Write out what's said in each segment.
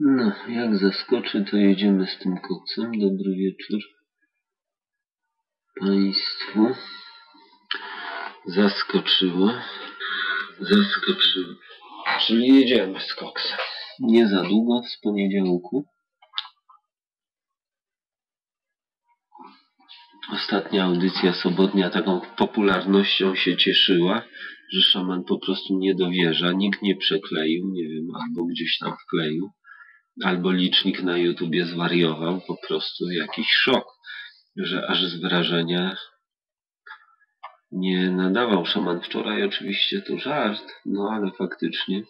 No, jak zaskoczy, to jedziemy z tym koksem. Dobry wieczór Państwu. Zaskoczyło. Zaskoczyło. Czyli jedziemy z koksem. Nie za długo, z poniedziałku. Ostatnia audycja sobotnia taką popularnością się cieszyła, że szaman po prostu nie dowierza, nikt nie przekleił, nie wiem, albo gdzieś tam wkleił, albo licznik na YouTubie zwariował, po prostu jakiś szok, że aż z wrażenia nie nadawał szaman wczoraj, oczywiście to żart, no ale faktycznie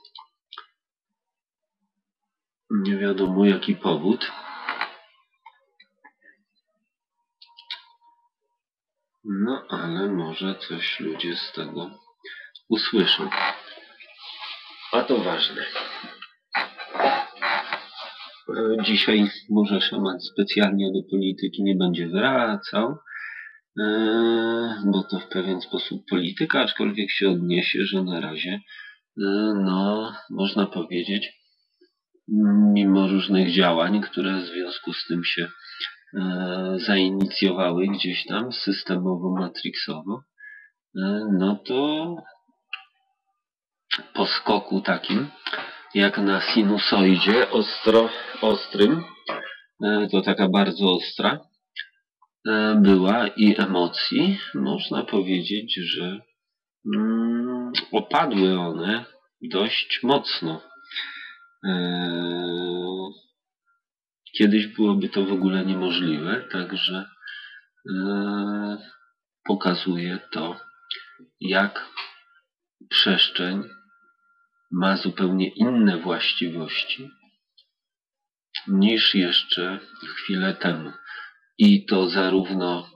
nie wiadomo jaki powód. No, ale może coś ludzie z tego usłyszą. A to ważne. E, dzisiaj może szaman specjalnie do polityki nie będzie wracał, e, bo to w pewien sposób polityka, aczkolwiek się odniesie, że na razie, e, no, można powiedzieć, mimo różnych działań, które w związku z tym się zainicjowały gdzieś tam systemowo, matrixowo, e, no to po skoku takim, jak na sinusoidzie ostro, ostrym, e, to taka bardzo ostra była i emocji, można powiedzieć, że mm, opadły one dość mocno. Kiedyś byłoby to w ogóle niemożliwe, także e, pokazuje to, jak przestrzeń ma zupełnie inne właściwości niż jeszcze chwilę temu. I to zarówno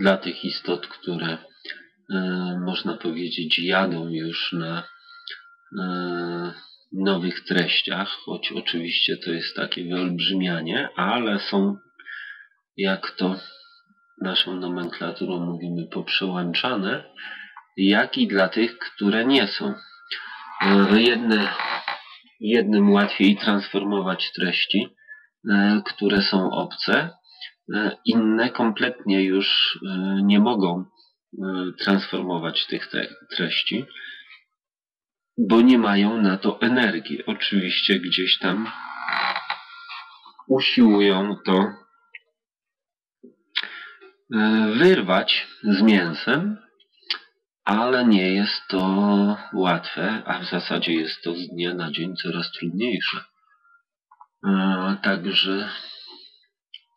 dla tych istot, które e, można powiedzieć jadą już na e, nowych treściach, choć oczywiście to jest takie wyolbrzymianie, ale są, jak to naszą nomenklaturą mówimy, poprzełączane, jak i dla tych, które nie są. E, jedne, jednym łatwiej transformować treści, e, które są obce, e, inne kompletnie już nie mogą transformować tych treści bo nie mają na to energii. Oczywiście gdzieś tam usiłują to e, wyrwać z mięsem, ale nie jest to łatwe, a w zasadzie jest to z dnia na dzień coraz trudniejsze. E, także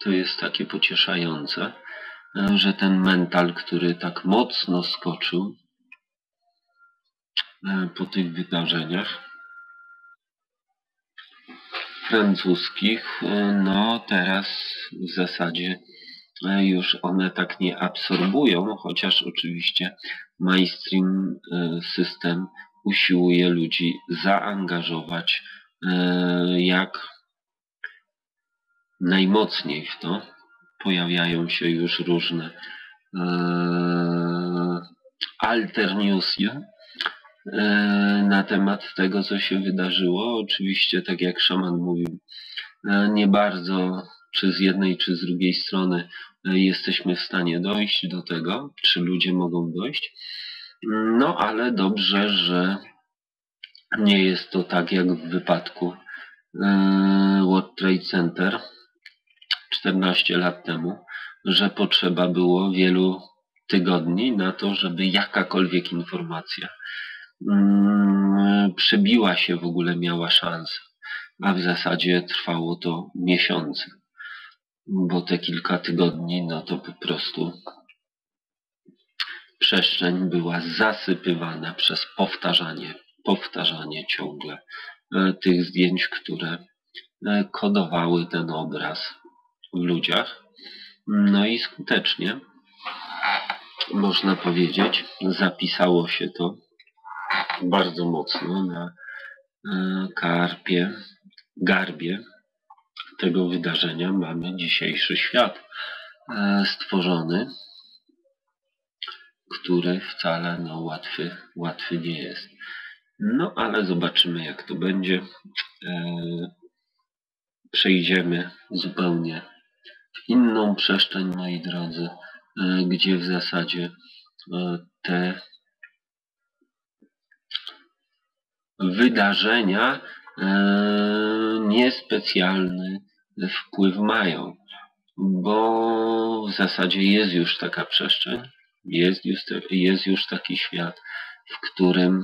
to jest takie pocieszające, e, że ten mental, który tak mocno skoczył, E, po tych wydarzeniach francuskich, no teraz w zasadzie już one tak nie absorbują, chociaż oczywiście mainstream system usiłuje ludzi zaangażować jak najmocniej w to. Pojawiają się już różne alternewsy, E, na temat tego, co się wydarzyło. Oczywiście, tak jak szaman mówił, e, nie bardzo czy z jednej, czy z drugiej strony e, jesteśmy w stanie dojść do tego, czy ludzie mogą dojść. No, ale dobrze, że nie jest to tak jak w wypadku World Trade Center 14 lat temu, że potrzeba było wielu tygodni na to, żeby jakakolwiek informacja Mm, przebiła się w ogóle, miała szansę. A w zasadzie trwało to miesiące. Bo te kilka tygodni, no to po prostu przestrzeń była zasypywana przez powtarzanie, powtarzanie ciągle e, tych zdjęć, które e, kodowały ten obraz w ludziach. No i skutecznie, można powiedzieć, zapisało się to bardzo mocno na e, karpie, garbie tego wydarzenia mamy dzisiejszy świat e, stworzony, który wcale no, łatwy, łatwy nie jest. No ale zobaczymy jak to będzie. Przejdziemy zupełnie w inną przestrzeń, moi drodzy, gdzie w zasadzie te wydarzenia e, niespecjalny wpływ mają, bo w zasadzie jest już taka przestrzeń, jest już, jest już taki świat, w którym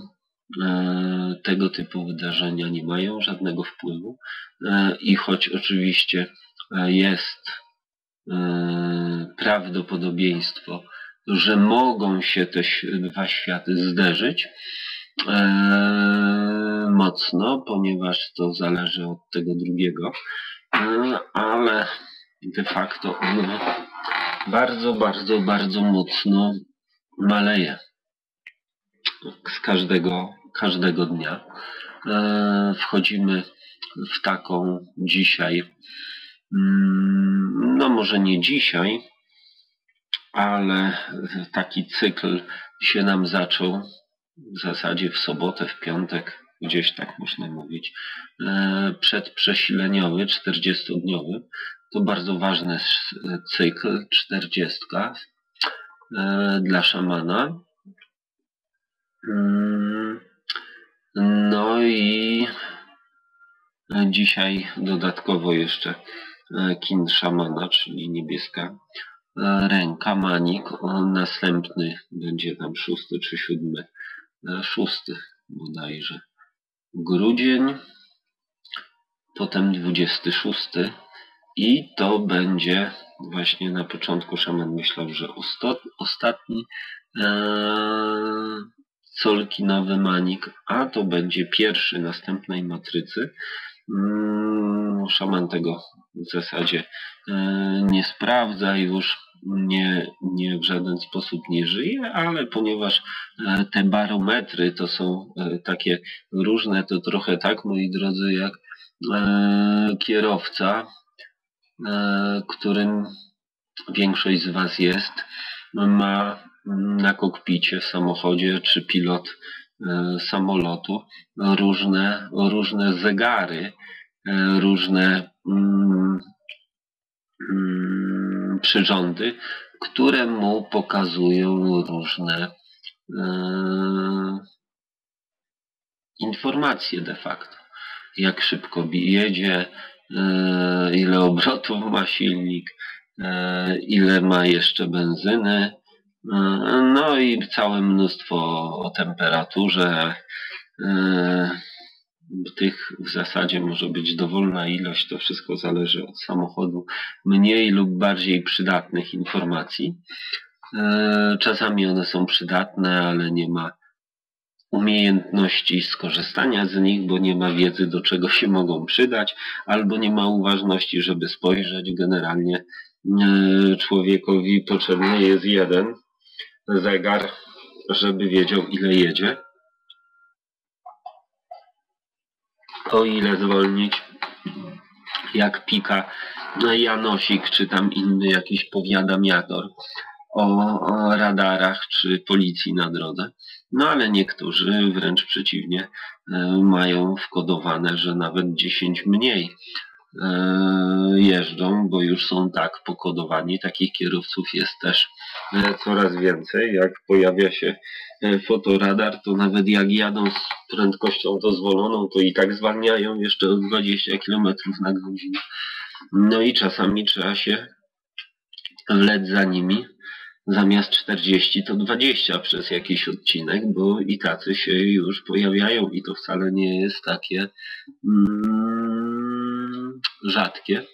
e, tego typu wydarzenia nie mają żadnego wpływu. E, i choć oczywiście jest prawdopodobieństwo, że mogą się te dwa światy zderzyć, e, mocno, ponieważ to zależy od tego drugiego, e, ale de facto ono bardzo, bardzo, bardzo mocno maleje z każdego, każdego dnia. E, wchodzimy w taką dzisiaj, mm, no może nie dzisiaj, ale taki cykl się nam zaczął w zasadzie w sobotę, w piątek, gdzieś tak można mówić, e, przedprzesileniowy, 40-dniowy. To bardzo ważny cykl, 40 e, dla szamana. Mm, no i dzisiaj dodatkowo jeszcze e, kin szamana, czyli niebieska ręka, manik. Następny będzie tam szósty czy siódmy 6 bodajże grudzień, potem 26 i to będzie właśnie na początku szaman myślał, że ostatni ee, solkinowy manik, a to będzie pierwszy następnej matrycy. Mm, szaman tego w zasadzie e, nie sprawdza już nie, nie w żaden sposób nie żyje, ale ponieważ e, te barometry to są e, takie różne, to trochę tak, moi drodzy, jak e, kierowca, którym większość z Was jest, ma na kokpicie w samochodzie, czy pilot samolotu różne, różne zegary, różne mm, mm, przyrządy, które mu pokazują różne e, informacje de facto. Jak szybko jedzie, e, ile obrotów ma silnik, e, ile ma jeszcze benzyny, no i całe mnóstwo o temperaturze, tych w zasadzie może być dowolna ilość, to wszystko zależy od samochodu, mniej lub bardziej przydatnych informacji. E, czasami one są przydatne, ale nie ma umiejętności skorzystania z nich, bo nie ma wiedzy, do czego się mogą przydać, albo nie ma uważności, żeby spojrzeć. Generalnie e, człowiekowi potrzebny jest jeden zegar, żeby wiedział, ile jedzie. O ile zwolnić, jak pika Janosik, czy tam inny jakiś powiadamiator o, o radarach, czy policji na drodze. No ale niektórzy wręcz przeciwnie e, mają wkodowane, że nawet 10 mniej jeżdżą, bo już są tak pokodowani. Takich kierowców jest też e, coraz więcej. Jak pojawia się E, fotoradar, to nawet jak jadą z prędkością dozwoloną, to i tak zwalniają jeszcze o 20 km na godzinę. No i czasami trzeba się wlec za nimi. Zamiast 40 to 20 przez jakiś odcinek, bo i tacy się już pojawiają i to wcale nie jest takie mm, rzadkie.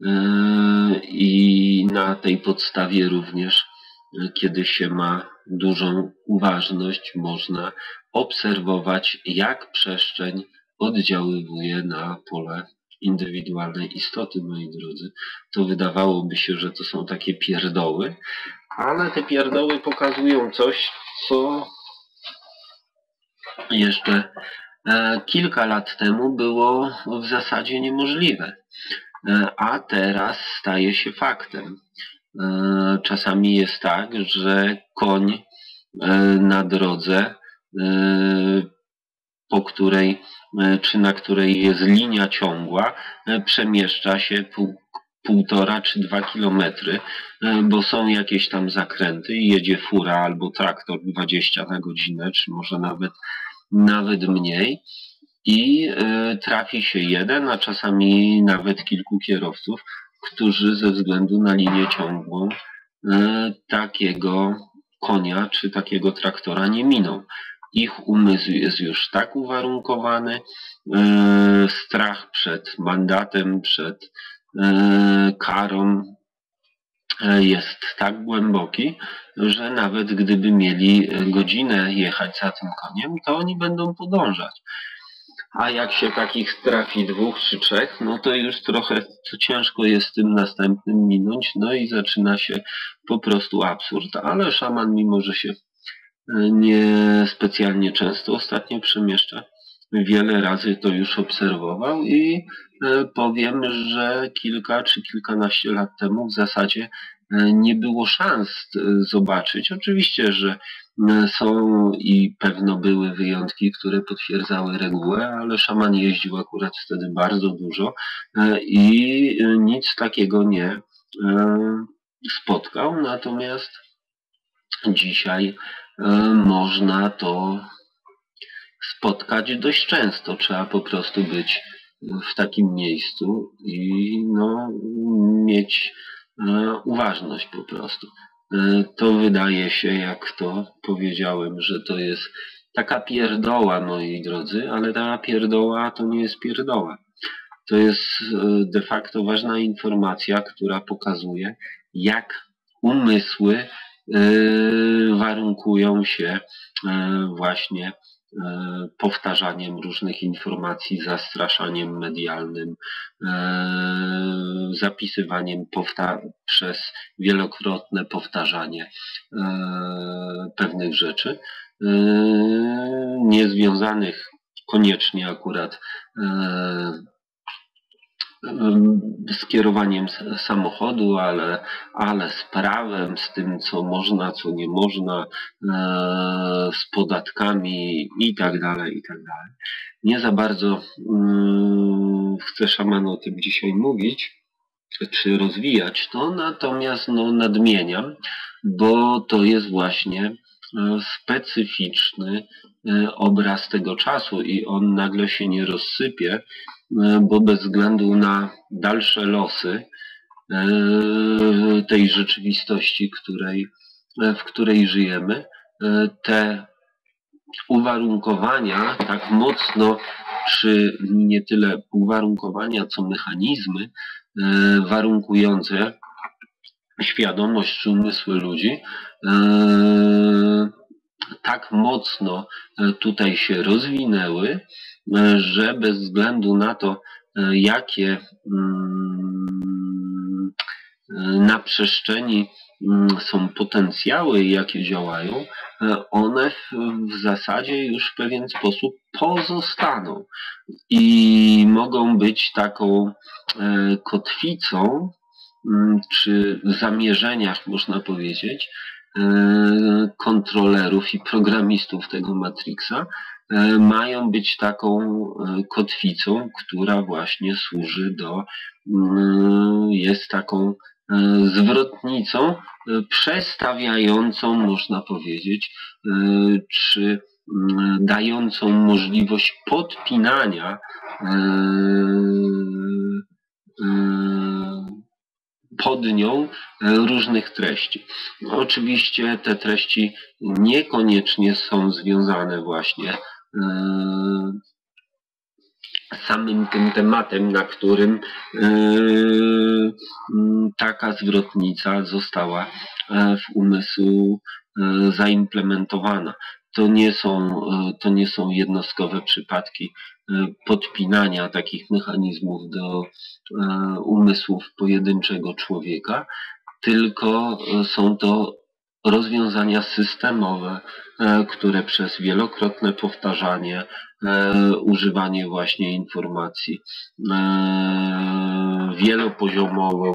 Yy, I na tej podstawie również, kiedy się ma dużą uważność można obserwować, jak przestrzeń oddziaływuje na pole indywidualnej istoty, moi drodzy. To wydawałoby się, że to są takie pierdoły, ale te pierdoły pokazują coś, co jeszcze e, kilka lat temu było w zasadzie niemożliwe, e, a teraz staje się faktem. E, czasami jest tak, że koń e, na drodze e, po której czy na której jest linia ciągła, przemieszcza się pół, półtora czy dwa kilometry, bo są jakieś tam zakręty i jedzie fura albo traktor 20 na godzinę, czy może nawet, nawet mniej i trafi się jeden, a czasami nawet kilku kierowców, którzy ze względu na linię ciągłą takiego konia czy takiego traktora nie miną. Ich umysł jest już tak uwarunkowany, strach przed mandatem, przed karą jest tak głęboki, że nawet gdyby mieli godzinę jechać za tym koniem, to oni będą podążać. A jak się takich trafi dwóch czy trzech, no to już trochę ciężko jest tym następnym minąć, no i zaczyna się po prostu absurd. Ale szaman, mimo że się nie specjalnie często ostatnio przemieszcza, wiele razy to już obserwował i e, powiem, że kilka czy kilkanaście lat temu w zasadzie e, nie było szans e, zobaczyć. Oczywiście, że są i pewno były wyjątki, które potwierdzały regułę, ale szaman jeździł akurat wtedy bardzo dużo i nic takiego nie spotkał. Natomiast dzisiaj można to spotkać dość często. Trzeba po prostu być w takim miejscu i no, mieć e, uważność po prostu. E, to wydaje się, jak to powiedziałem, że to jest taka pierdoła, moi drodzy, ale ta pierdoła to nie jest pierdoła. To jest e, de facto ważna informacja, która pokazuje, jak umysły warunkują się właśnie E, powtarzaniem różnych informacji, zastraszaniem medialnym, e, zapisywaniem przez wielokrotne powtarzanie e, pewnych rzeczy, niezwiązanych koniecznie akurat z kierowaniem samochodu, ale, ale z prawem, z tym, co można, co nie można, e, z podatkami i tak dalej, i tak dalej. Nie za bardzo mm, chcę szaman o tym dzisiaj mówić, czy rozwijać to, natomiast no, nadmieniam, bo to jest właśnie specyficzny e, obraz tego czasu i on nagle się nie rozsypie, E, bo bez względu na dalsze losy e, tej rzeczywistości, której, e, w której żyjemy, te uwarunkowania tak mocno, czy nie tyle uwarunkowania, co mechanizmy warunkujące świadomość czy umysły ludzi, tak mocno tutaj się rozwinęły, E, że bez względu na to, e, jakie mm, e, na przestrzeni mm, są potencjały, jakie działają, one w, zasadzie już w pewien sposób pozostaną i mogą być taką kotwicą, czy w zamierzeniach, można powiedzieć, kontrolerów i programistów tego Matrixa, E, mają być taką e, kotwicą, która właśnie służy do, mm, jest taką e, zwrotnicą przestawiającą, można powiedzieć, czy mm, dającą możliwość podpinania pod nią różnych treści. Oczywiście te treści niekoniecznie są związane właśnie E, samym tym tematem, na którym e, taka zwrotnica została e, w umysł zaimplementowana. To nie są, to nie są jednostkowe przypadki podpinania takich mechanizmów do umysłów pojedynczego człowieka, tylko są to rozwiązania systemowe, e, które przez wielokrotne powtarzanie, e, używanie właśnie informacji e, wielopoziomową,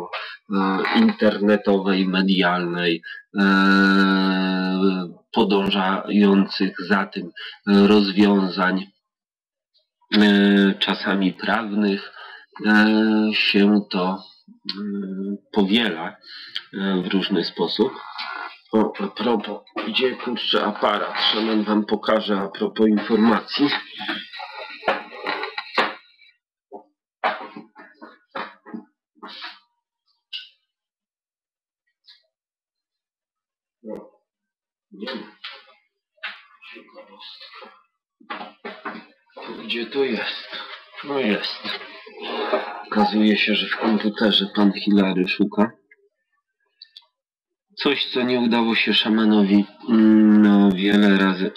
internetowej, medialnej, podążających za tym rozwiązań czasami prawnych się to powiela w różny sposób. O, a propos, gdzie kurczę aparat? Szaman wam pokaże a propos informacji. Gdzie to jest? No jest. Okazuje się, że w komputerze pan Hilary szuka. Coś, co nie udało się szamanowi no, wiele razy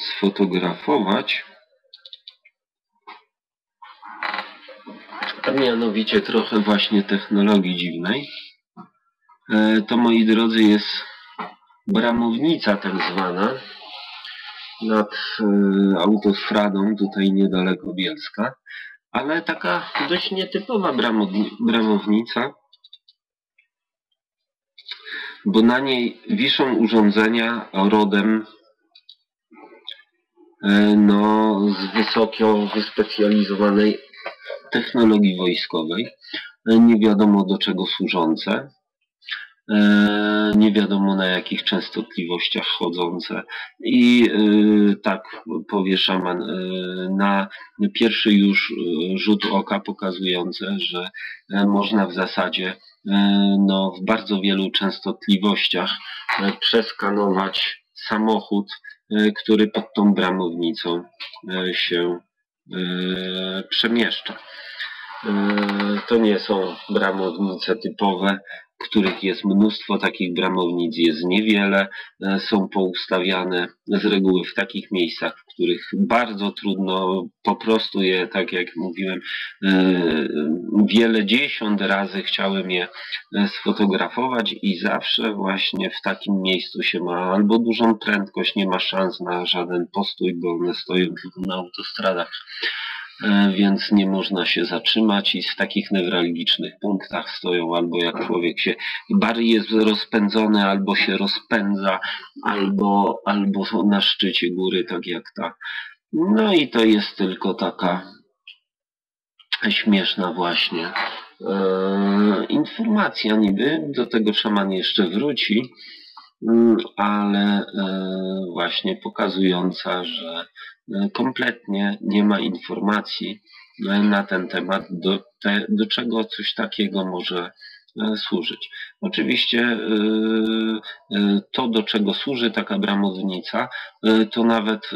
sfotografować. A mianowicie trochę właśnie technologii dziwnej. E, to moi drodzy jest bramownica tak zwana nad e, autostradą tutaj niedaleko Bielska, ale taka dość nietypowa bramownica, bo na niej wiszą urządzenia rodem e, no, z wysoko wyspecjalizowanej technologii wojskowej, nie wiadomo do czego służące. E, nie wiadomo na jakich częstotliwościach chodzące. I e, tak powie szaman, e, na pierwszy już rzut oka pokazujące, że można w zasadzie no, w bardzo wielu częstotliwościach przeskanować samochód, który pod tą bramownicą się przemieszcza. To nie są bramownice typowe, których jest mnóstwo, takich bramownic jest niewiele, e, są poustawiane z reguły w takich miejscach, w których bardzo trudno po prostu je, tak jak mówiłem, e, wiele dziesiąt razy chciałem je e, sfotografować i zawsze właśnie w takim miejscu się ma albo dużą prędkość, nie ma szans na żaden postój, bo one stoją tylko na autostradach więc nie można się zatrzymać i w takich newralgicznych punktach stoją albo jak człowiek się bardziej jest rozpędzony, albo się rozpędza, albo, albo na szczycie góry, tak jak ta. No i to jest tylko taka śmieszna właśnie e, informacja niby, do tego szaman jeszcze wróci, mm, ale e, właśnie pokazująca, że E, kompletnie nie ma informacji e, na ten temat, do, te, do czego coś takiego może e, służyć. Oczywiście to, do czego służy taka bramownica, to nawet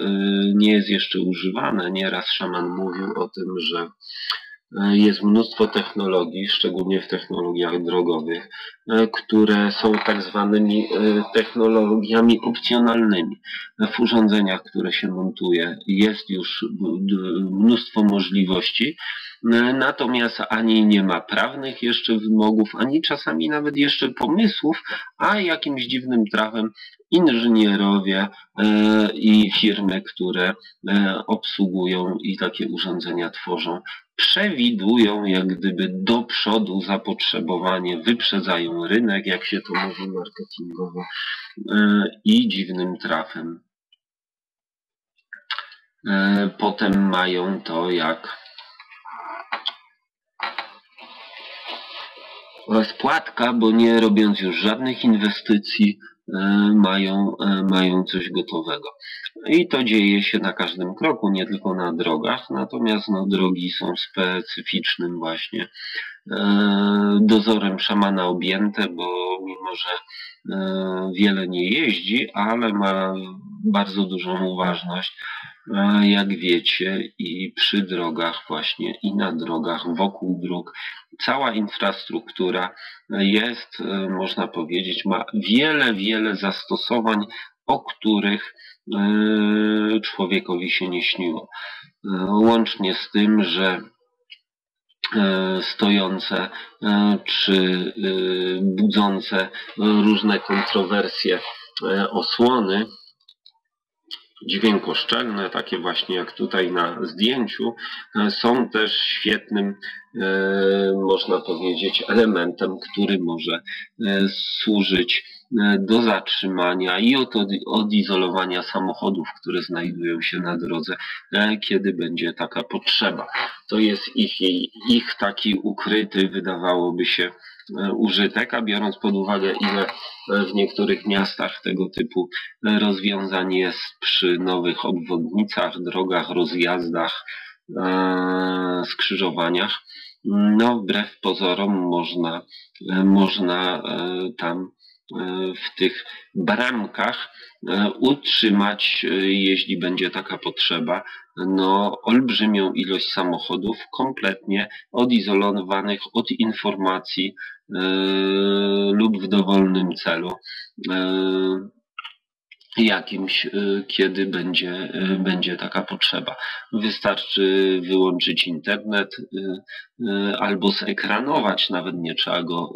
nie jest jeszcze używane. Nieraz szaman mówił o tym, że E, jest mnóstwo technologii, szczególnie w technologiach drogowych, e, które są tak zwanymi e, technologiami opcjonalnymi. W urządzeniach, które się montuje, jest już mnóstwo możliwości, natomiast ani nie ma prawnych jeszcze wymogów, ani czasami nawet jeszcze pomysłów, a jakimś dziwnym trafem inżynierowie i firmy, które obsługują i takie urządzenia tworzą, przewidują jak gdyby do przodu zapotrzebowanie, wyprzedzają rynek, jak się to mówi marketingowo, e, i dziwnym trafem. E, potem mają to jak spłatka, bo nie robiąc już żadnych inwestycji, E, mają, e, mają coś gotowego. I to dzieje się na każdym kroku, nie tylko na drogach, natomiast no, drogi są specyficznym właśnie e, dozorem szamana objęte, bo mimo, że wiele nie jeździ, ale ma bardzo dużą uważność jak wiecie, i przy drogach właśnie, i na drogach, wokół dróg, cała infrastruktura jest, e, można powiedzieć, ma wiele, wiele zastosowań, o których e, człowiekowi się nie śniło. E, łącznie z tym, że stojące czy budzące różne kontrowersje osłony dźwiękoszczelne, takie właśnie jak tutaj na zdjęciu, e, są też świetnym, e, można powiedzieć, elementem, który może e, służyć do zatrzymania i od odizolowania samochodów, które znajdują się na drodze, kiedy będzie taka potrzeba. To jest ich, ich taki ukryty, wydawałoby się, użytek, a biorąc pod uwagę, ile w niektórych miastach tego typu rozwiązań jest przy nowych obwodnicach, drogach, rozjazdach, skrzyżowaniach, no wbrew pozorom można, można tam w tych bramkach utrzymać, jeśli będzie taka potrzeba, no, olbrzymią ilość samochodów kompletnie odizolowanych od informacji lub w dowolnym celu jakimś, y, kiedy będzie, y, będzie taka potrzeba. Wystarczy wyłączyć internet y, albo zekranować, nawet nie trzeba go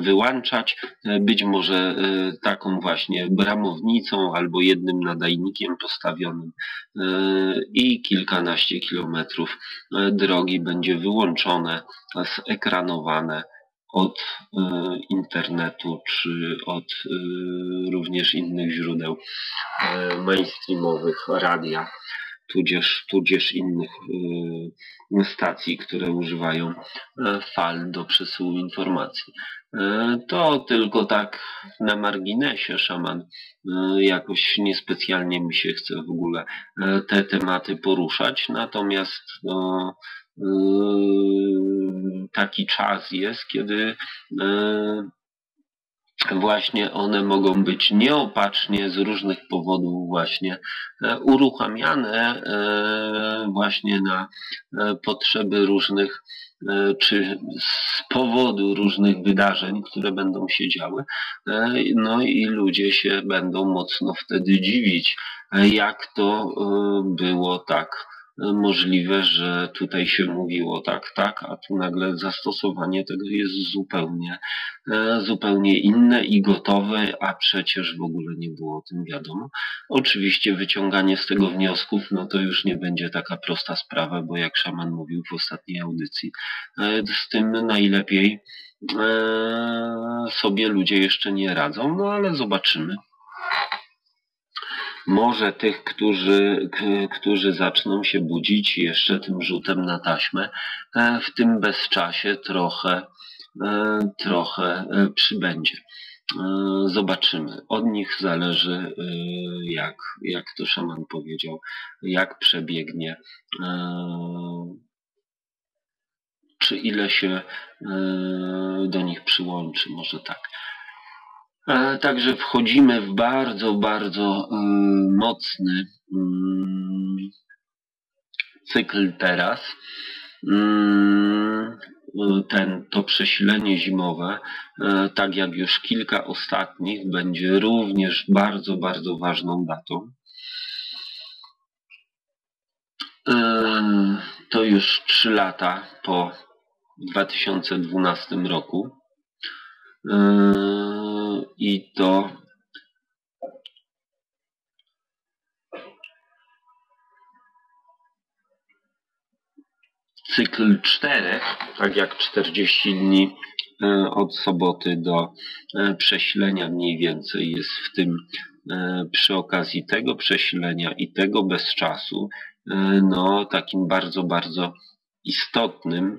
wyłączać. Być może taką właśnie bramownicą albo jednym nadajnikiem postawionym i kilkanaście kilometrów drogi będzie wyłączone, zekranowane od e, internetu czy od e, również innych źródeł e, mainstreamowych, radia, tudzież, tudzież innych stacji, które używają fal do przesyłu informacji. To tylko tak na marginesie szaman. Jakoś niespecjalnie mi się chce w ogóle te tematy poruszać, natomiast no, taki czas jest, kiedy yy, właśnie one mogą być nieopatrznie z różnych powodów właśnie e, uruchamiane e, właśnie na e, potrzeby różnych czy z powodu różnych wydarzeń, które będą się działy. No i ludzie się będą mocno wtedy dziwić, jak to było tak możliwe, że tutaj się mówiło tak, tak, a tu nagle zastosowanie tego jest zupełnie, e, zupełnie inne i gotowe, a przecież w ogóle nie było o tym wiadomo. Oczywiście wyciąganie z tego wniosków, no to już nie będzie taka prosta sprawa, bo jak szaman mówił w ostatniej audycji, e, z tym najlepiej e, sobie ludzie jeszcze nie radzą, no ale zobaczymy może tych, którzy, którzy zaczną się budzić jeszcze tym rzutem na taśmę, e, w tym bezczasie trochę, e, trochę e, przybędzie. Zobaczymy. Od nich zależy, jak, jak to szaman powiedział, jak przebiegnie, czy ile się do nich przyłączy, może tak. Także wchodzimy w bardzo, bardzo y, mocny mm, cykl teraz. Mm, ten, to przesilenie zimowe, e, tak jak już kilka ostatnich, będzie również bardzo, bardzo ważną datą. E, to już 3 lata po 2012 roku. E, i to cykl czterech, tak jak 40 dni e, od soboty do e, przesilenia mniej więcej jest w tym przy okazji tego przesilenia i tego bez czasu, no takim bardzo, bardzo istotnym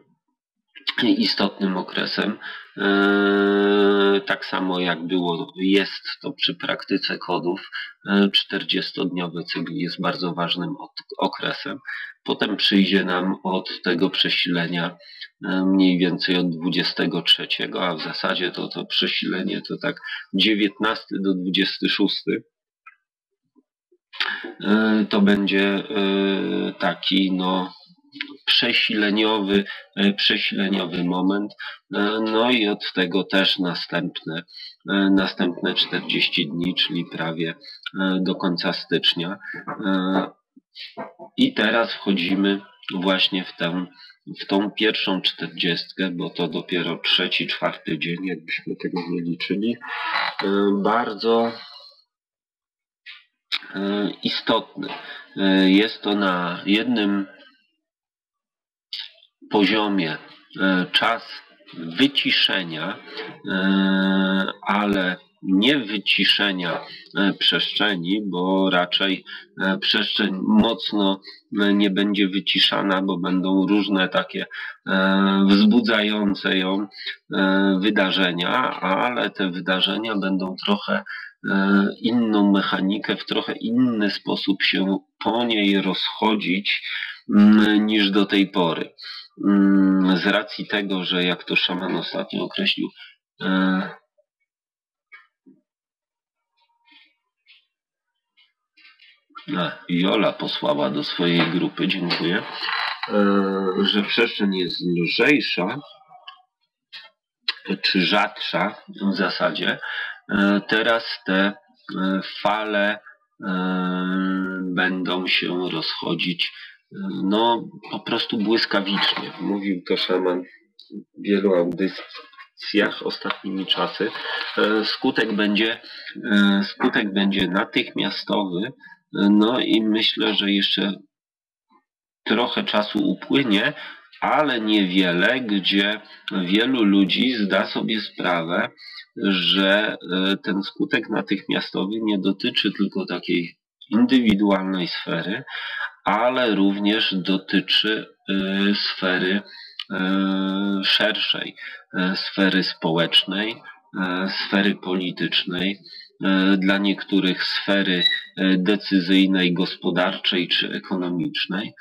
istotnym okresem. E, tak samo jak było, jest to przy praktyce kodów. 40-dniowy e, cykl jest bardzo ważnym okresem. Potem przyjdzie nam od tego przesilenia e, mniej więcej od 23, a w zasadzie to, to przesilenie to tak 19 do 26 to będzie taki no przesileniowy, e, przesileniowy moment. E, no i od tego też następne, e, następne 40 dni, czyli prawie do końca stycznia. I teraz wchodzimy właśnie w tę, w tą pierwszą czterdziestkę, bo to dopiero trzeci, czwarty dzień, jakbyśmy tego nie liczyli. Bardzo istotny. Jest to na jednym poziomie e, czas wyciszenia, e, ale nie wyciszenia e, przestrzeni, bo raczej przestrzeń mocno nie będzie wyciszana, bo będą różne takie wzbudzające ją wydarzenia, ale te wydarzenia będą trochę inną mechanikę, w trochę inny sposób się po niej rozchodzić niż do tej pory. Mm, z racji tego, że jak to szaman ostatnio określił, Jola posłała do swojej grupy, dziękuję, e, że przestrzeń jest lżejsza, czy rzadsza w zasadzie. E, teraz te e, fale będą się rozchodzić no po prostu błyskawicznie. Mówił to szaman w wielu audycjach ostatnimi czasy. Skutek będzie, skutek będzie natychmiastowy, no i myślę, że jeszcze trochę czasu upłynie, ale niewiele, gdzie wielu ludzi zda sobie sprawę, że e, ten skutek natychmiastowy nie dotyczy tylko takiej indywidualnej sfery, ale również dotyczy e, sfery e, szerszej, sfery społecznej, sfery politycznej, dla niektórych sfery decyzyjnej, gospodarczej czy ekonomicznej.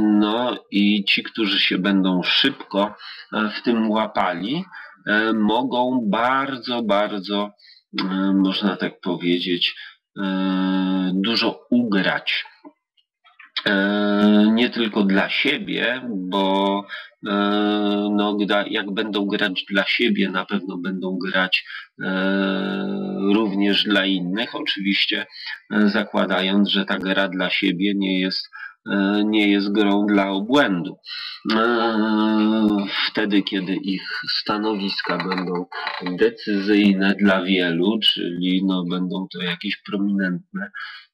No i ci, którzy się będą szybko w tym łapali, mogą bardzo, bardzo, można tak powiedzieć, dużo ugrać nie tylko dla siebie, bo no, jak będą grać dla siebie, na pewno będą grać również dla innych, oczywiście zakładając, że ta gra dla siebie nie jest nie jest grą dla obłędu. Wtedy, kiedy ich stanowiska będą decyzyjne dla wielu, czyli no, będą to jakieś prominentne E,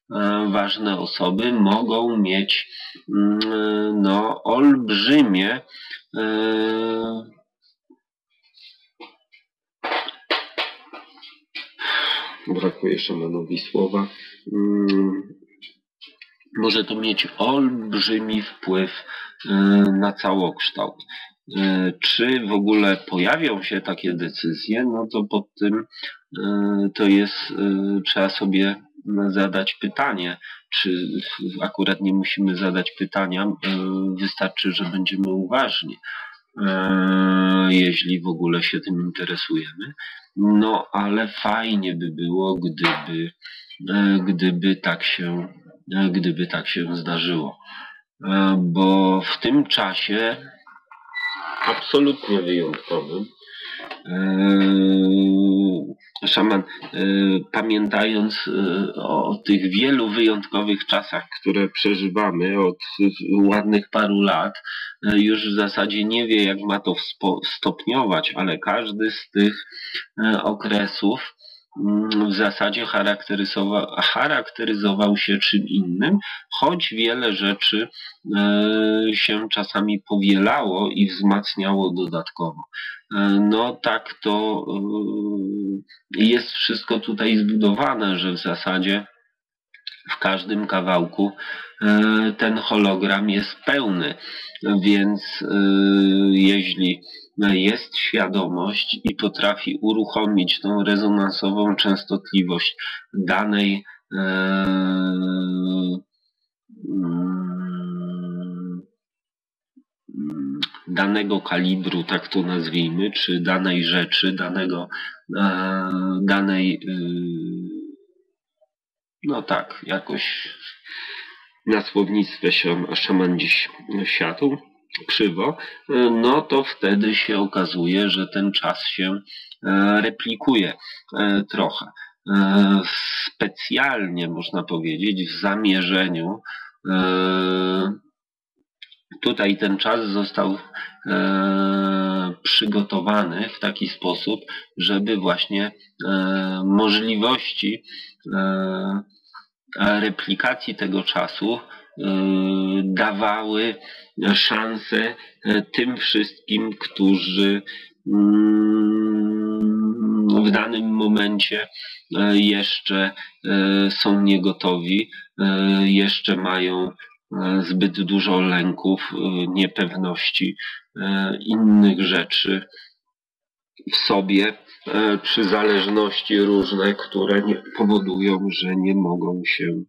ważne osoby mogą mieć mm, no, olbrzymie e, brakuje szamanowi słowa mm, może to mieć olbrzymi wpływ e, na całokształt. Czy w ogóle pojawią się takie decyzje, no to pod tym to jest, trzeba sobie zadać pytanie, czy akurat nie musimy zadać pytania, e, wystarczy, że będziemy uważni, e, jeśli w ogóle się tym interesujemy. No, ale fajnie by było, gdyby, e, gdyby tak się, gdyby tak się zdarzyło. Bo w tym czasie absolutnie wyjątkowym szaman, e, pamiętając e, o tych wielu wyjątkowych czasach, które przeżywamy od ładnych paru lat, e, już w zasadzie nie wie, jak ma to stopniować, ale każdy z tych okresów w zasadzie charakteryzował, charakteryzował się czym innym, choć wiele rzeczy się czasami powielało i wzmacniało dodatkowo. No tak to jest wszystko tutaj zbudowane, że w zasadzie w każdym kawałku e, ten hologram jest pełny, więc e, jeśli jest świadomość i potrafi uruchomić tą rezonansową częstotliwość danej e, danego kalibru, tak to nazwijmy, czy danej rzeczy, danego, e, danej, y, no tak, jakoś na słownictwie się szaman dziś siadł krzywo, no to wtedy się okazuje, że ten czas się e, replikuje e, trochę. Specjalnie można powiedzieć w zamierzeniu tutaj ten czas został e, przygotowany w taki sposób, żeby właśnie e, możliwości e, replikacji tego czasu e, dawały szansę e, tym wszystkim, którzy mm, w danym momencie jeszcze są niegotowi, jeszcze mają zbyt dużo lęków, niepewności, innych rzeczy w sobie, czy zależności różne, które powodują, że nie mogą się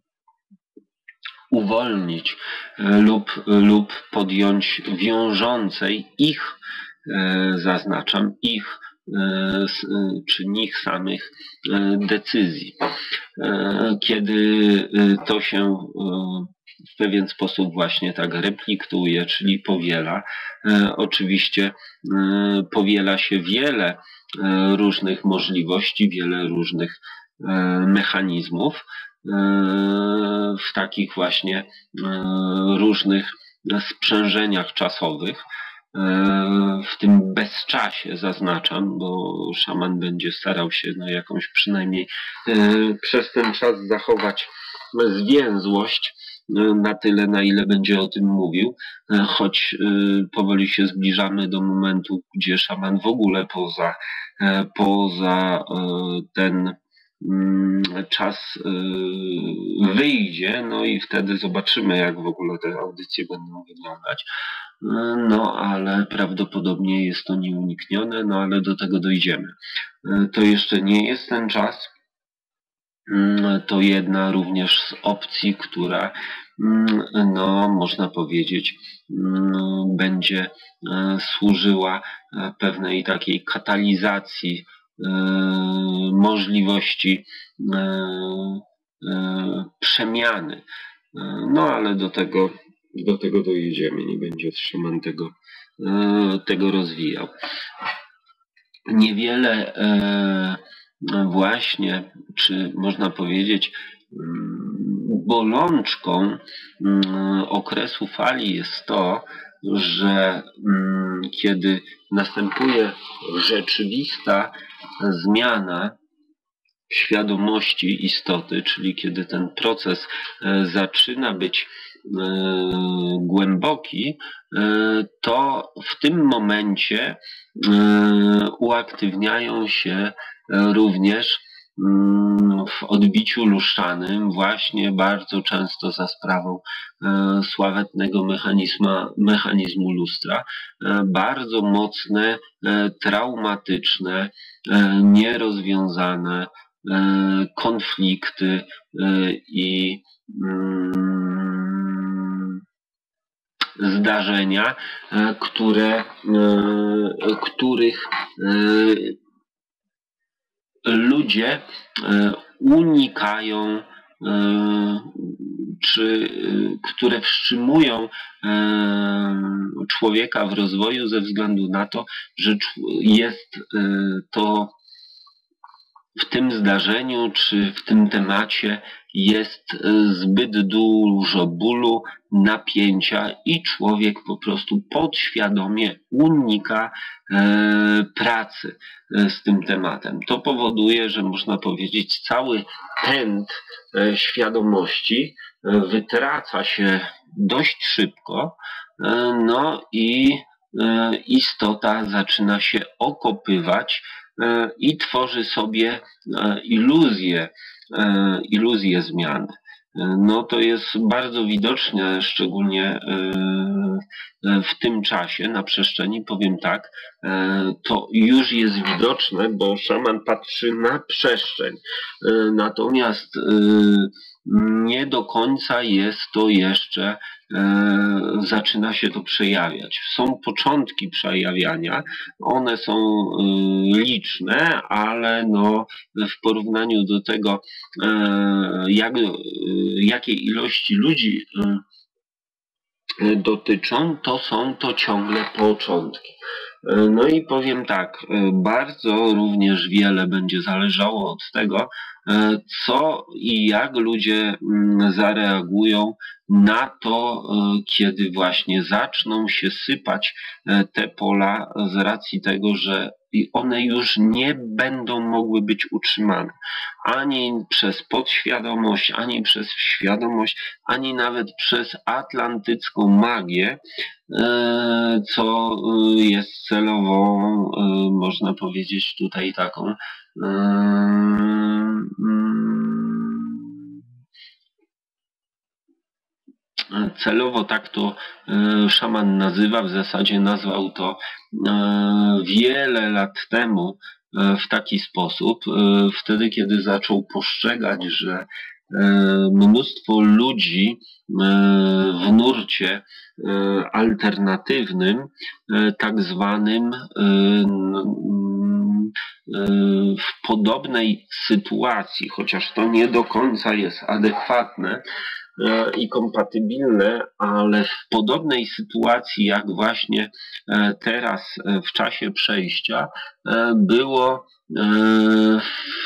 uwolnić e, lub, lub podjąć wiążącej ich, e, zaznaczam, ich e, czy nich samych decyzji. Kiedy to się w pewien sposób właśnie tak repliktuje, czyli powiela, oczywiście powiela się wiele różnych możliwości, wiele różnych mechanizmów, w takich właśnie e, różnych sprzężeniach czasowych, e, w tym bezczasie zaznaczam, bo szaman będzie starał się no, jakąś przynajmniej przez ten czas zachować zwięzłość na tyle, na ile będzie o tym mówił, choć powoli się zbliżamy do momentu, gdzie szaman w ogóle poza, poza ten czas y, wyjdzie, no i wtedy zobaczymy, jak w ogóle te audycje będą wyglądać. Y, no, ale prawdopodobnie jest to nieuniknione, no ale do tego dojdziemy. Y, to jeszcze nie jest ten czas. To jedna również z opcji, która, no, można powiedzieć, będzie służyła pewnej takiej katalizacji możliwości e, e, przemiany. No ale do tego, do tego dojedziemy, nie będzie Szyman tego, tego rozwijał. Niewiele właśnie, czy można powiedzieć, bolączką okresu fali jest to, że kiedy następuje rzeczywista zmiana świadomości istoty, czyli kiedy ten proces e, zaczyna być e, głęboki, e, to w tym momencie uaktywniają się również w odbiciu luszczanym, właśnie bardzo często za sprawą sławetnego mechanizmu, lustra, bardzo mocne, traumatyczne E, nierozwiązane e, konflikty e, i mm, zdarzenia, które, których ludzie unikają czy które wstrzymują człowieka w rozwoju ze względu na to, że jest to w tym zdarzeniu czy w tym temacie jest zbyt dużo bólu, napięcia i człowiek po prostu podświadomie unika pracy z tym tematem. To powoduje, że można powiedzieć cały pęd świadomości wytraca się dość szybko, e, no i e, istota zaczyna się okopywać e, i tworzy sobie iluzję, iluzję zmiany. No to jest bardzo widoczne, szczególnie w tym czasie, na przestrzeni, powiem tak, to już jest widoczne, bo szaman patrzy na przestrzeń. Natomiast nie do końca jest to jeszcze, e, zaczyna się to przejawiać. Są początki przejawiania, one są e, liczne, ale no, w porównaniu do tego, e, jak, jakiej ilości ludzi dotyczą, to są to ciągle początki. No i powiem tak, bardzo również wiele będzie zależało od tego, co i jak ludzie mm, zareagują na to, kiedy właśnie zaczną się sypać te pola z racji tego, że one już nie będą mogły być utrzymane. Ani przez podświadomość, ani przez świadomość, ani nawet przez atlantycką magię, e, co e, jest celową, e, można powiedzieć tutaj taką celowo tak to e, szaman nazywa, w zasadzie nazwał to e, wiele lat temu e, w taki sposób, wtedy kiedy zaczął postrzegać, że mnóstwo ludzi w nurcie alternatywnym, tak zwanym w podobnej sytuacji, chociaż to nie do końca jest adekwatne, E, i kompatybilne, ale w podobnej sytuacji jak właśnie e, teraz w czasie przejścia było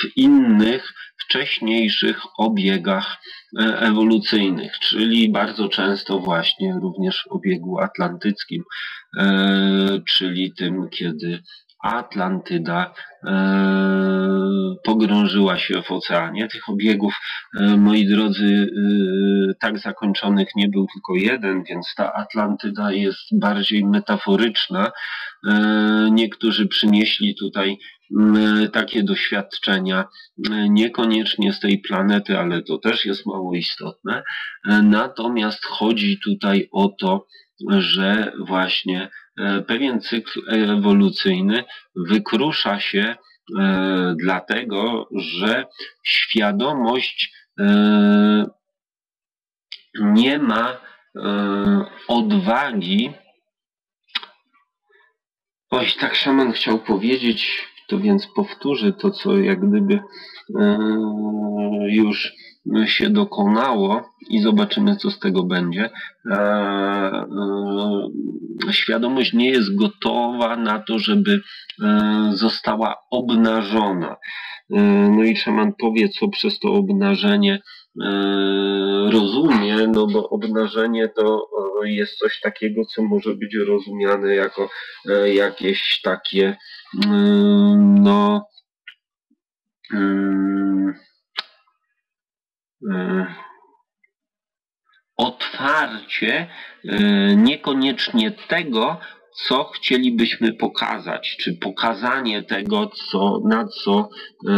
w innych, wcześniejszych obiegach ewolucyjnych, czyli bardzo często właśnie również w obiegu atlantyckim, czyli tym, kiedy Atlantyda e, pogrążyła się w oceanie. Tych obiegów, e, moi drodzy, e, tak zakończonych nie był tylko jeden, więc ta Atlantyda jest bardziej metaforyczna. Niektórzy przynieśli tutaj takie doświadczenia, niekoniecznie z tej planety, ale to też jest mało istotne. Natomiast chodzi tutaj o to, że właśnie pewien cykl ewolucyjny wykrusza się e, dlatego, że świadomość e, nie ma odwagi. Oj, tak szaman chciał powiedzieć, to więc powtórzę to, co jak gdyby już się dokonało i zobaczymy, co z tego będzie. E, e, świadomość nie jest gotowa na to, żeby e, została obnażona. No i szaman powie, co przez to obnażenie rozumie, no bo obnażenie to jest coś takiego, co może być rozumiane jako jakieś takie, no, otwarcie e, niekoniecznie tego, co chcielibyśmy pokazać, czy pokazanie tego, co, na co e,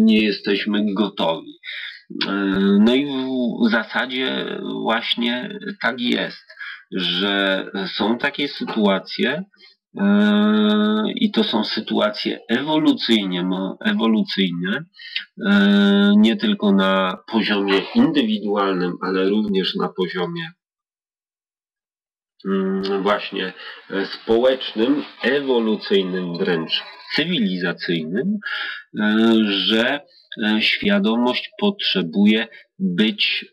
nie jesteśmy gotowi. No i w zasadzie właśnie tak jest, że są takie sytuacje, i to są sytuacje ewolucyjnie, ewolucyjne, yy, nie tylko na poziomie indywidualnym, ale również na poziomie yy, właśnie społecznym, ewolucyjnym wręcz cywilizacyjnym, że świadomość potrzebuje być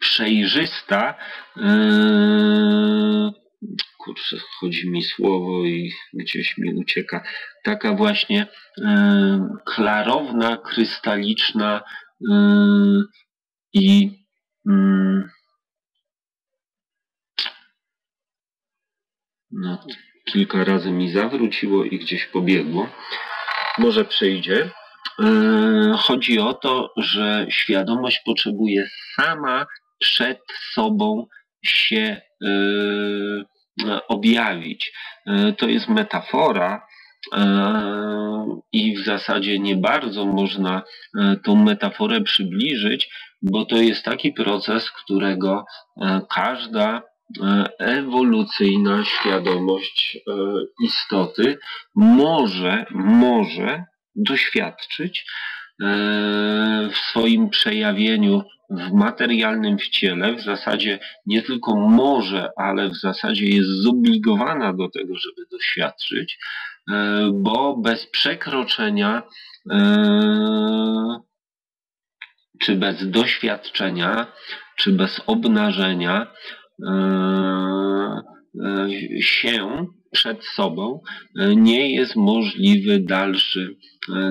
przejrzysta kurczę, chodzi mi słowo i gdzieś mi ucieka. Taka właśnie e, klarowna, krystaliczna e, i mm, no, kilka razy mi zawróciło i gdzieś pobiegło. Może przejdzie. E, chodzi o to, że świadomość potrzebuje sama przed sobą się objawić. E, to jest metafora e, i w zasadzie nie bardzo można tą metaforę przybliżyć, bo to jest taki proces, którego każda ewolucyjna świadomość istoty może, może doświadczyć w swoim przejawieniu w materialnym w ciele w zasadzie nie tylko może, ale w zasadzie jest zobligowana do tego, żeby doświadczyć, e, bo bez przekroczenia e, czy bez doświadczenia, czy bez obnażenia e, się przed sobą, nie jest możliwy dalszy,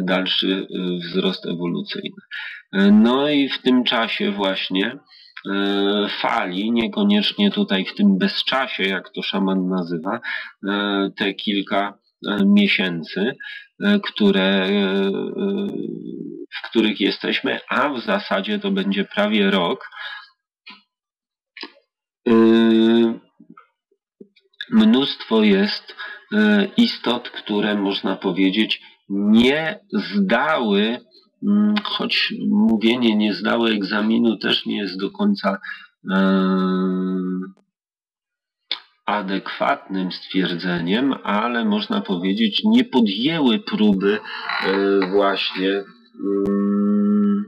dalszy wzrost ewolucyjny. No i w tym czasie właśnie fali, niekoniecznie tutaj w tym bezczasie, jak to szaman nazywa, te kilka miesięcy, które, w których jesteśmy, a w zasadzie to będzie prawie rok, mnóstwo jest yy, istot, które można powiedzieć nie zdały, mm, choć mówienie nie zdały egzaminu też nie jest do końca yy, adekwatnym stwierdzeniem, ale można powiedzieć nie podjęły próby właśnie mm,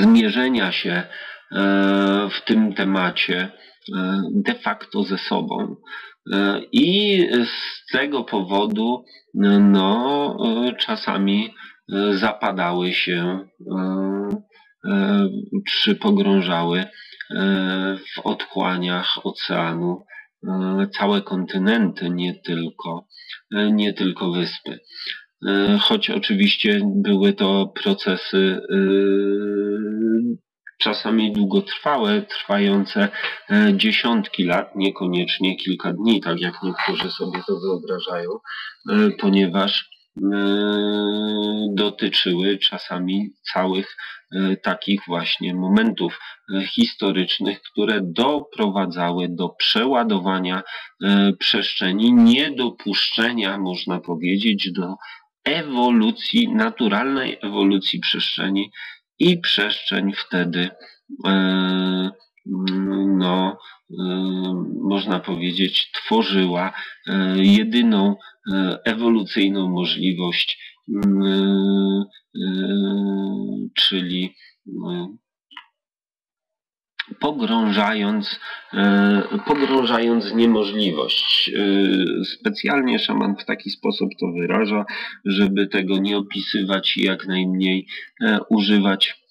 zmierzenia się E, w tym temacie. e, de facto ze sobą. E, I z tego powodu no, czasami zapadały się czy pogrążały w otchłaniach oceanu całe kontynenty, nie tylko, nie tylko wyspy. Choć oczywiście były to procesy czasami długotrwałe, trwające e, dziesiątki lat, niekoniecznie kilka dni, tak jak niektórzy sobie to wyobrażają, e, ponieważ e, dotyczyły czasami całych takich właśnie momentów historycznych, które doprowadzały do przeładowania przestrzeni, niedopuszczenia, można powiedzieć, do ewolucji, naturalnej ewolucji przestrzeni i przestrzeń wtedy e, no, e, można powiedzieć, tworzyła e, jedyną ewolucyjną możliwość, czyli pogrążając, e, pogrążając niemożliwość. E, specjalnie szaman w taki sposób to wyraża, żeby tego nie opisywać i jak najmniej e, używać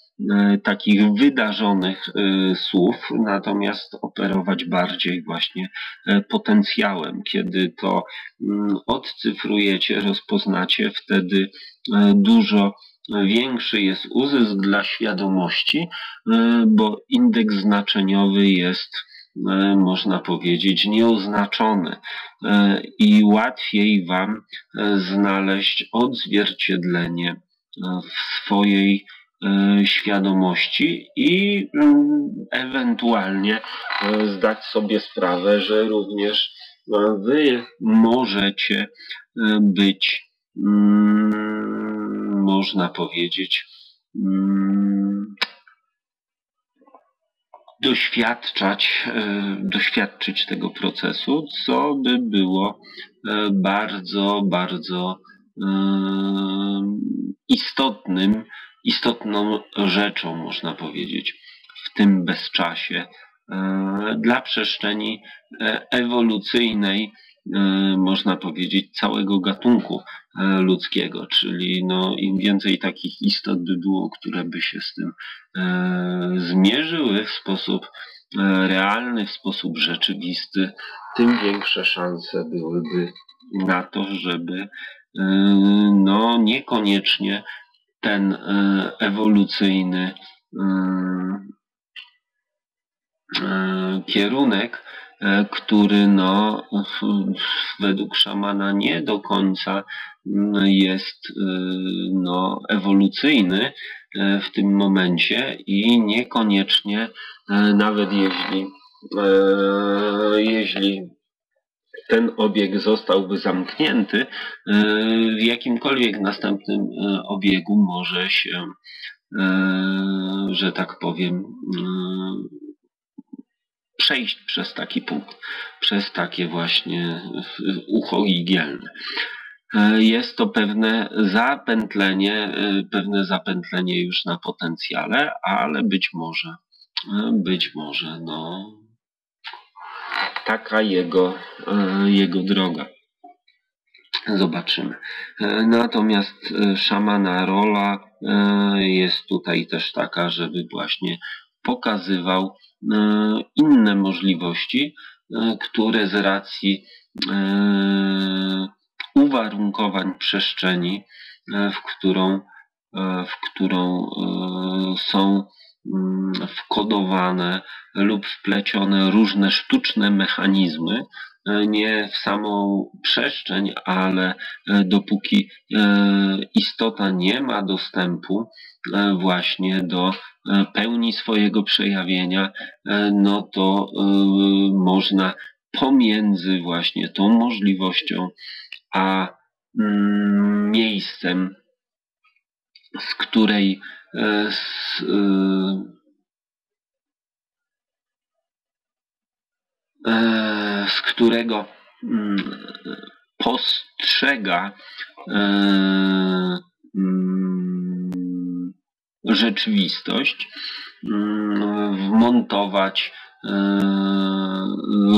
takich wydarzonych słów, natomiast operować bardziej właśnie potencjałem. Kiedy to mm, odcyfrujecie, rozpoznacie, wtedy dużo większy jest uzysk dla świadomości, e, bo indeks znaczeniowy jest, e, można powiedzieć, nieoznaczony e, i łatwiej Wam znaleźć odzwierciedlenie w swojej świadomości i mm, ewentualnie zdać sobie sprawę, że również Wy możecie być mm, można powiedzieć, mm, doświadczać, e, doświadczyć tego procesu, co by było e, bardzo, bardzo e, istotnym, istotną rzeczą, można powiedzieć, w tym bezczasie dla przestrzeni ewolucyjnej można powiedzieć, całego gatunku e, ludzkiego, czyli no, im więcej takich istot by było, które by się z tym e, zmierzyły w sposób realny, w sposób rzeczywisty, tym większe szanse byłyby na to, żeby no, niekoniecznie ten ewolucyjny kierunek E, który no, według szamana nie do końca mm, jest e, no, ewolucyjny e, w tym momencie i niekoniecznie nawet jeśli, jeśli ten obieg zostałby zamknięty, w jakimkolwiek następnym obiegu może się, że tak powiem, przejść przez taki punkt, przez takie właśnie ucho igielne. E, jest to pewne zapętlenie, e, pewne zapętlenie już na potencjale, ale być może, e, być może, no, taka jego, jego droga. Zobaczymy. Natomiast szamana rola jest tutaj też taka, żeby właśnie pokazywał E, inne możliwości, e, które z racji uwarunkowań przestrzeni, w którą, w którą są mm, wkodowane lub wplecione różne sztuczne mechanizmy, nie w samą przestrzeń, ale dopóki istota nie ma dostępu właśnie do pełni swojego przejawienia, no to można pomiędzy właśnie tą możliwością a mm, miejscem, z której z, z którego mm, postrzega e, mm, rzeczywistość, mm, wmontować e,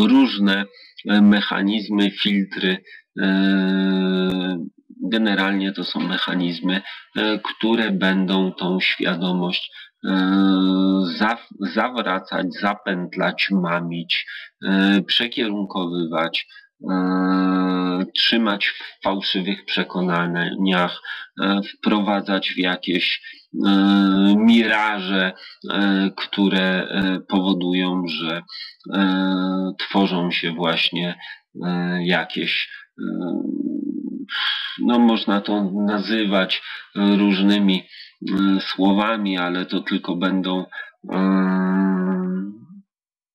różne mechanizmy, filtry. Generalnie to są mechanizmy, które będą tą świadomość E, zawracać, zapętlać, mamić, e, przekierunkowywać, e, trzymać w fałszywych przekonaniach, wprowadzać w jakieś miraże, które powodują, że tworzą się właśnie jakieś no można to nazywać różnymi słowami, ale to tylko będą y,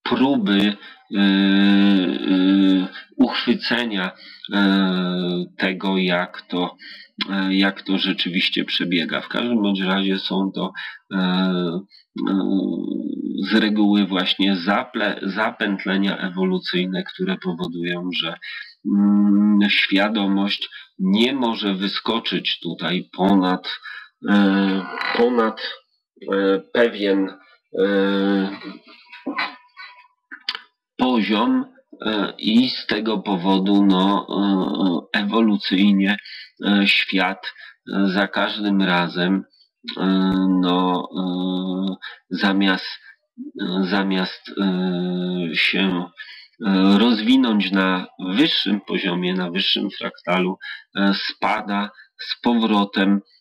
próby y, uchwycenia tego, jak to, jak to rzeczywiście przebiega. W każdym bądź razie są to z reguły właśnie zaple, zapętlenia ewolucyjne, które powodują, że mm, świadomość nie może wyskoczyć tutaj ponad ponad e, pewien e, poziom i z tego powodu no, ewolucyjnie świat za każdym razem no, zamiast, zamiast się rozwinąć na wyższym poziomie, na wyższym fraktalu, spada z powrotem E,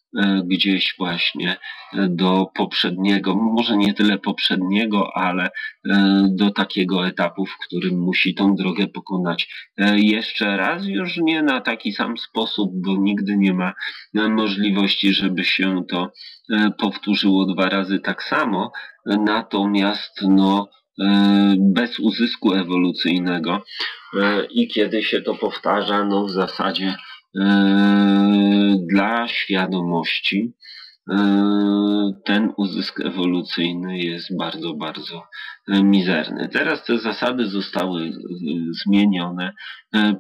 gdzieś właśnie e, do poprzedniego, może nie tyle poprzedniego, ale e, do takiego etapu, w którym musi tą drogę pokonać. Jeszcze raz, już nie na taki sam sposób, bo nigdy nie ma możliwości, żeby się to powtórzyło dwa razy tak samo, natomiast no bez uzysku ewolucyjnego i kiedy się to powtarza, no w zasadzie dla świadomości yy, ten uzysk ewolucyjny jest bardzo, bardzo yy, mizerny. Teraz te zasady zostały zmienione,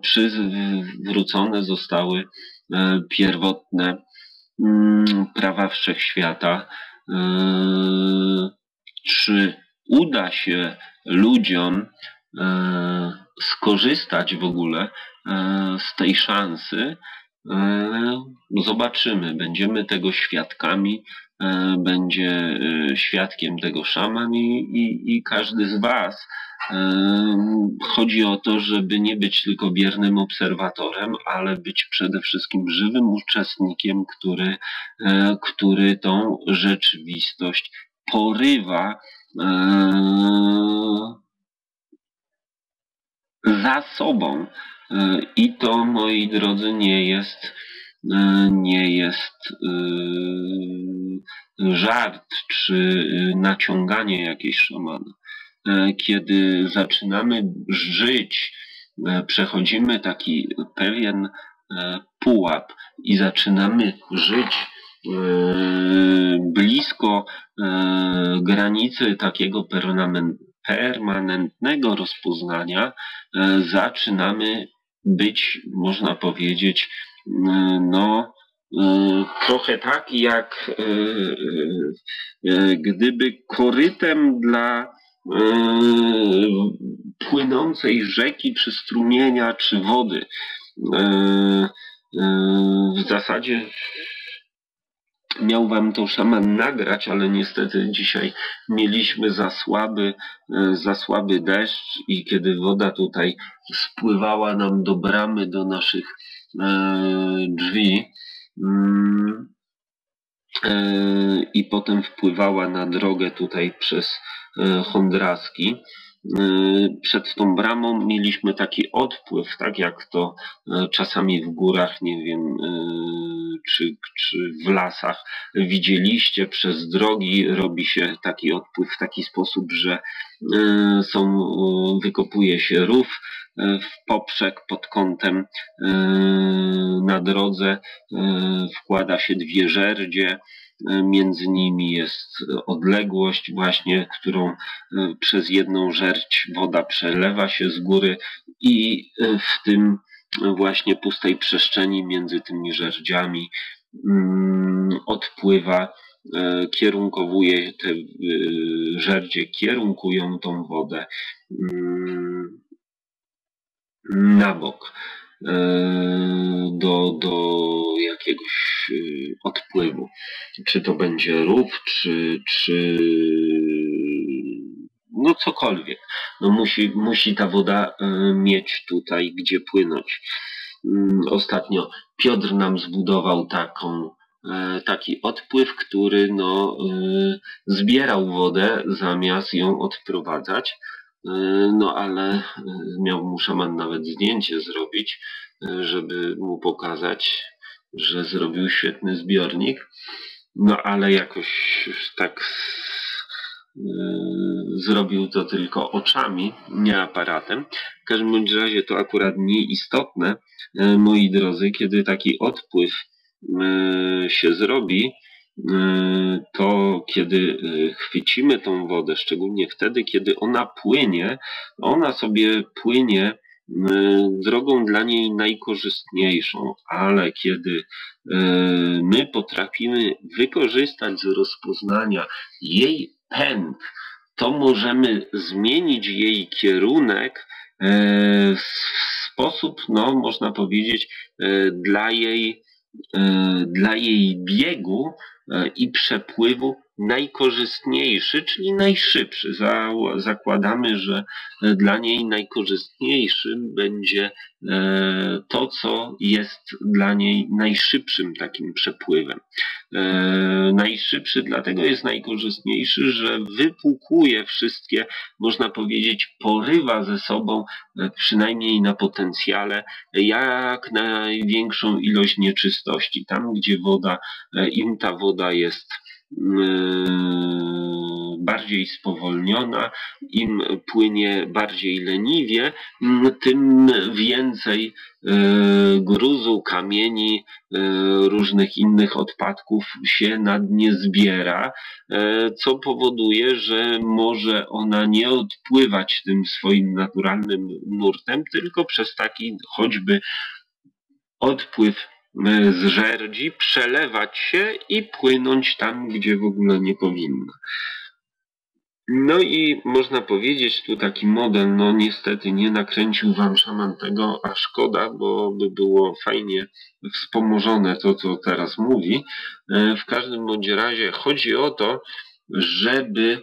przywrócone zostały pierwotne mm, prawa wszechświata. Czy uda się ludziom skorzystać w ogóle E, z tej szansy e, zobaczymy, będziemy tego świadkami, e, będzie świadkiem tego szaman i, i, i każdy z Was. Chodzi o to, żeby nie być tylko biernym obserwatorem, ale być przede wszystkim żywym uczestnikiem, który, który tą rzeczywistość porywa za sobą. E, I to, moi drodzy, nie jest, e, nie jest e, żart czy naciąganie jakiejś szamana. Kiedy zaczynamy żyć, przechodzimy taki pewien pułap i zaczynamy żyć blisko granicy takiego permanentnego rozpoznania, zaczynamy być, można powiedzieć, no, e, trochę tak jak e, e, gdyby korytem dla płynącej rzeki, czy strumienia, czy wody. W zasadzie miał wam to szaman nagrać, ale niestety dzisiaj mieliśmy za słaby, e, za słaby deszcz i kiedy woda tutaj spływała nam do bramy, do naszych e, drzwi mm, e, i potem wpływała na drogę tutaj przez Hondraski, przed tą bramą mieliśmy taki odpływ, tak jak to y, czasami w górach, nie wiem, y, czy, czy w lasach widzieliście, przez drogi robi się taki odpływ w taki sposób, że są, wykopuje się rów w poprzek pod kątem na drodze, wkłada się dwie żerdzie, między nimi jest odległość właśnie, którą e, przez jedną żerć woda przelewa się z góry i e, w tym właśnie pustej przestrzeni między tymi żerdziami mm, odpływa, kierunkowuje te żerdzie, kierunkują tą wodę mm, na bok do, do jakiegoś y, odpływu. Czy to będzie rów, czy, czy no cokolwiek. No musi, musi ta woda y, mieć tutaj gdzie płynąć. Mm, ostatnio Piotr nam zbudował taką, taki odpływ, który no, zbierał wodę zamiast ją odprowadzać. No ale miał mu szaman nawet zdjęcie zrobić, żeby mu pokazać, że zrobił świetny zbiornik, no ale jakoś tak zrobił to tylko oczami, nie aparatem. W każdym bądź razie to akurat nieistotne, moi drodzy, kiedy taki odpływ się zrobi, to kiedy yy, chwycimy tą wodę, szczególnie wtedy, kiedy ona płynie, ona sobie płynie Y, drogą dla niej najkorzystniejszą, ale kiedy y, my potrafimy wykorzystać z rozpoznania jej pęd, to możemy zmienić jej kierunek y, w sposób, no, można powiedzieć, dla jej, dla jej biegu i przepływu najkorzystniejszy, czyli najszybszy. Zakładamy, że dla niej najkorzystniejszym będzie e, to, co jest dla niej najszybszym takim przepływem. E, najszybszy dlatego jest najkorzystniejszy, że wypłukuje wszystkie, można powiedzieć, porywa ze sobą, e, przynajmniej na potencjale, jak największą ilość nieczystości. Tam, gdzie woda, im ta woda jest Yy, bardziej spowolniona, im płynie bardziej leniwie, tym więcej yy, gruzu, kamieni, yy, różnych innych odpadków się na dnie zbiera, co powoduje, że może ona nie odpływać tym swoim naturalnym nurtem, tylko przez taki choćby odpływ z żerdzi przelewać się i płynąć tam, gdzie w ogóle nie powinna. No i można powiedzieć, tu taki model, no niestety nie nakręcił wam szaman tego, a szkoda, bo by było fajnie wspomożone to, co teraz mówi. E, w każdym bądź razie chodzi o to, żeby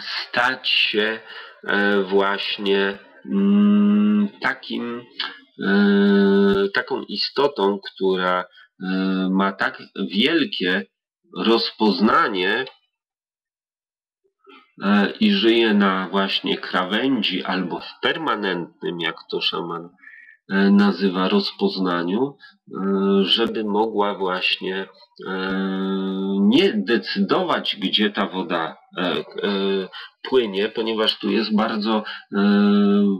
stać się e, właśnie mm, takim E, taką istotą, która e, ma tak wielkie rozpoznanie e, i żyje na właśnie krawędzi albo w permanentnym, jak to szaman nazywa, rozpoznaniu, żeby mogła właśnie nie decydować, gdzie ta woda płynie, ponieważ tu jest bardzo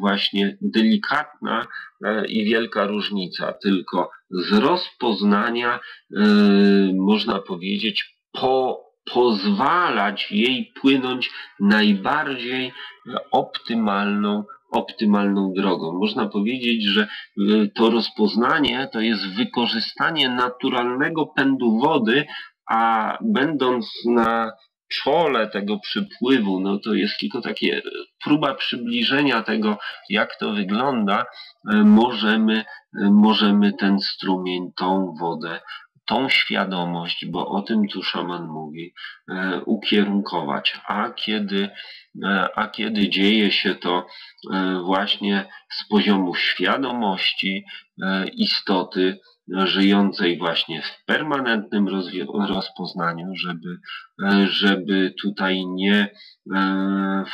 właśnie delikatna E, i wielka różnica, tylko z rozpoznania e, można powiedzieć po, pozwalać jej płynąć najbardziej optymalną optymalną drogą. Można powiedzieć, że e, to rozpoznanie to jest wykorzystanie naturalnego pędu wody, a będąc na czole tego przypływu, no to jest tylko takie próba przybliżenia tego, jak to wygląda, e, możemy, e, możemy ten strumień, tą wodę tą świadomość, bo o tym tu szaman mówi, e, ukierunkować. A kiedy, e, a kiedy dzieje się to e, właśnie z poziomu świadomości istoty żyjącej właśnie w permanentnym rozpoznaniu, żeby, żeby tutaj nie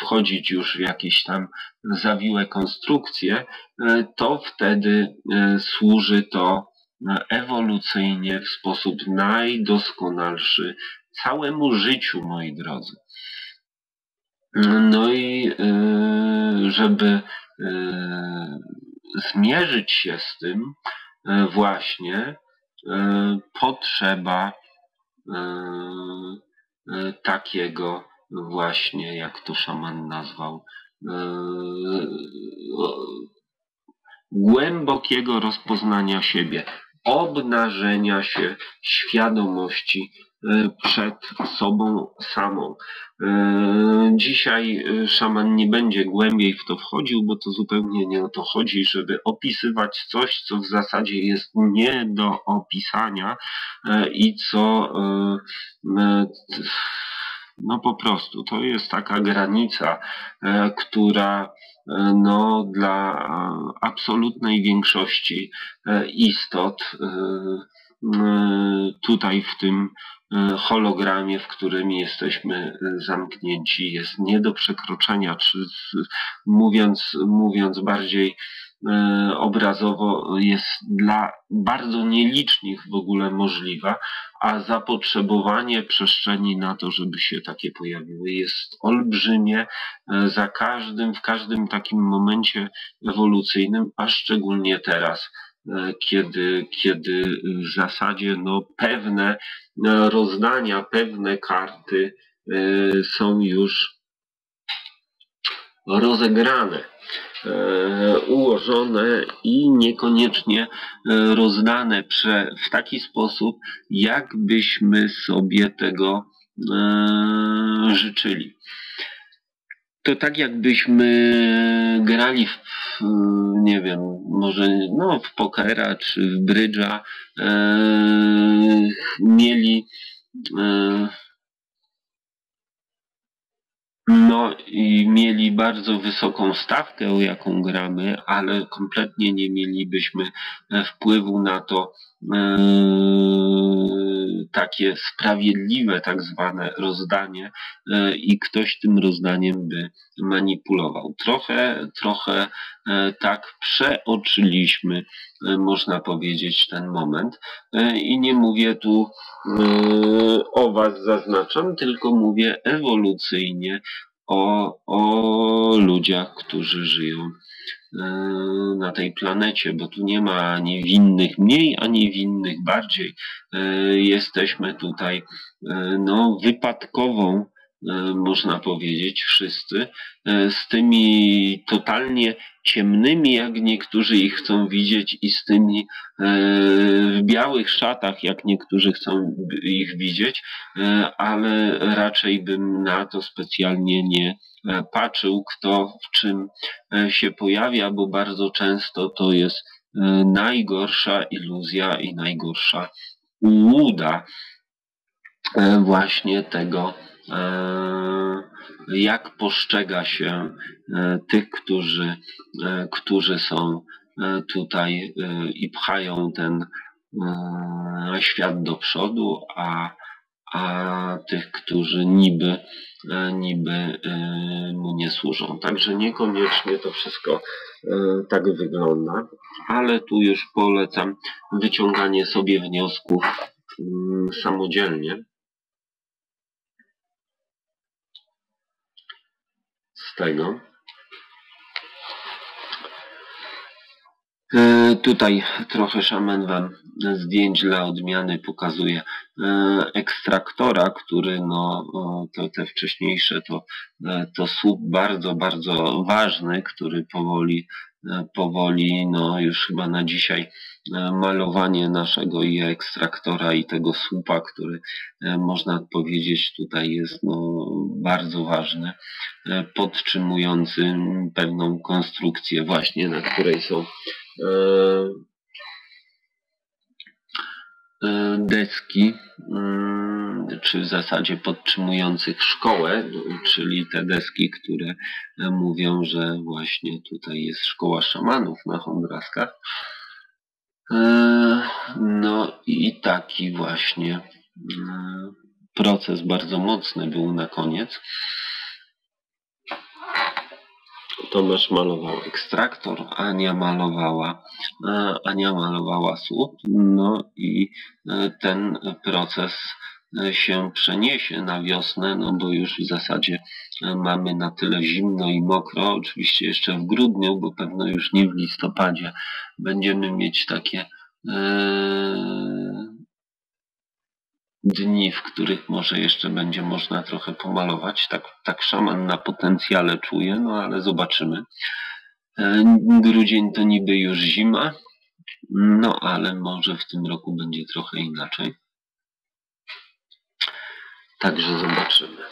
wchodzić już w jakieś tam zawiłe konstrukcje, to wtedy służy to ewolucyjnie w sposób najdoskonalszy całemu życiu, moi drodzy. No i e, żeby e, zmierzyć się z tym, e, właśnie potrzeba takiego właśnie, jak to szaman nazwał, głębokiego rozpoznania siebie, obnażenia się świadomości e, przed sobą samą. E, dzisiaj e, szaman nie będzie głębiej w to wchodził, bo to zupełnie nie o to chodzi, żeby opisywać coś, co w zasadzie jest nie do opisania i co no po prostu to jest taka granica, która E, no, dla e, absolutnej większości e, istot tutaj w tym hologramie, w którym jesteśmy zamknięci, jest nie do przekroczenia, czy mówiąc, mówiąc bardziej E, obrazowo jest dla bardzo nielicznych w ogóle możliwa, a zapotrzebowanie przestrzeni na to, żeby się takie pojawiły jest olbrzymie e, za każdym, w każdym takim momencie ewolucyjnym, a szczególnie teraz kiedy, kiedy w zasadzie no, pewne rozdania, pewne karty są już rozegrane. E, ułożone i niekoniecznie e, rozdane w taki sposób, jakbyśmy sobie tego e, życzyli. To tak jakbyśmy grali w, nie wiem, może no, w pokera czy w brydża, mieli no i mieli bardzo wysoką stawkę, o jaką gramy, ale kompletnie nie mielibyśmy e, wpływu na to e, takie sprawiedliwe tak zwane rozdanie e, i ktoś tym rozdaniem by manipulował. Trochę, trochę e, tak przeoczyliśmy, e, można powiedzieć, ten moment i nie mówię tu o Was zaznaczam, tylko mówię ewolucyjnie o, o ludziach, którzy żyją na tej planecie, bo tu nie ma ani winnych mniej, ani winnych bardziej. E, jesteśmy tutaj e, no, wypadkową można powiedzieć, wszyscy, z tymi totalnie ciemnymi, jak niektórzy ich chcą widzieć, i z tymi w białych szatach, jak niektórzy chcą ich widzieć, ale raczej bym na to specjalnie nie E, patrzył, kto w czym e, się pojawia, bo bardzo często to jest e, najgorsza iluzja i najgorsza łuda właśnie tego, jak postrzega się tych, którzy, którzy są tutaj i pchają ten świat do przodu, a a tych, którzy niby, e, niby e, mu nie służą. Także niekoniecznie to wszystko e, tak wygląda, ale tu już polecam wyciąganie sobie wniosków mm, samodzielnie. Z tego. E, tutaj trochę szaman Wam zdjęć dla odmiany pokazuje ekstraktora, który no, to te wcześniejsze to, e, to słup bardzo, bardzo ważny, który powoli, powoli, no już chyba na dzisiaj malowanie naszego i ekstraktora i tego słupa, który można powiedzieć tutaj jest no, bardzo ważny, podtrzymujący pewną konstrukcję właśnie, na której są E, deski, mm, czy w zasadzie podtrzymujących szkołę, czyli te deski, które mówią, że właśnie tutaj jest szkoła szamanów na Hondraskach. No i taki właśnie proces bardzo mocny był na koniec. Tomasz malował ekstraktor, Ania malowała, e, Ania malowała słup, no i e, ten proces e, się przeniesie na wiosnę, no bo już w zasadzie mamy na tyle zimno i mokro, oczywiście jeszcze w grudniu, bo pewno już nie w listopadzie będziemy mieć takie dni, w których może jeszcze będzie można trochę pomalować. Tak, tak szaman na potencjale czuje, no ale zobaczymy. E, grudzień to niby już zima, no ale może w tym roku będzie trochę inaczej. Także zobaczymy.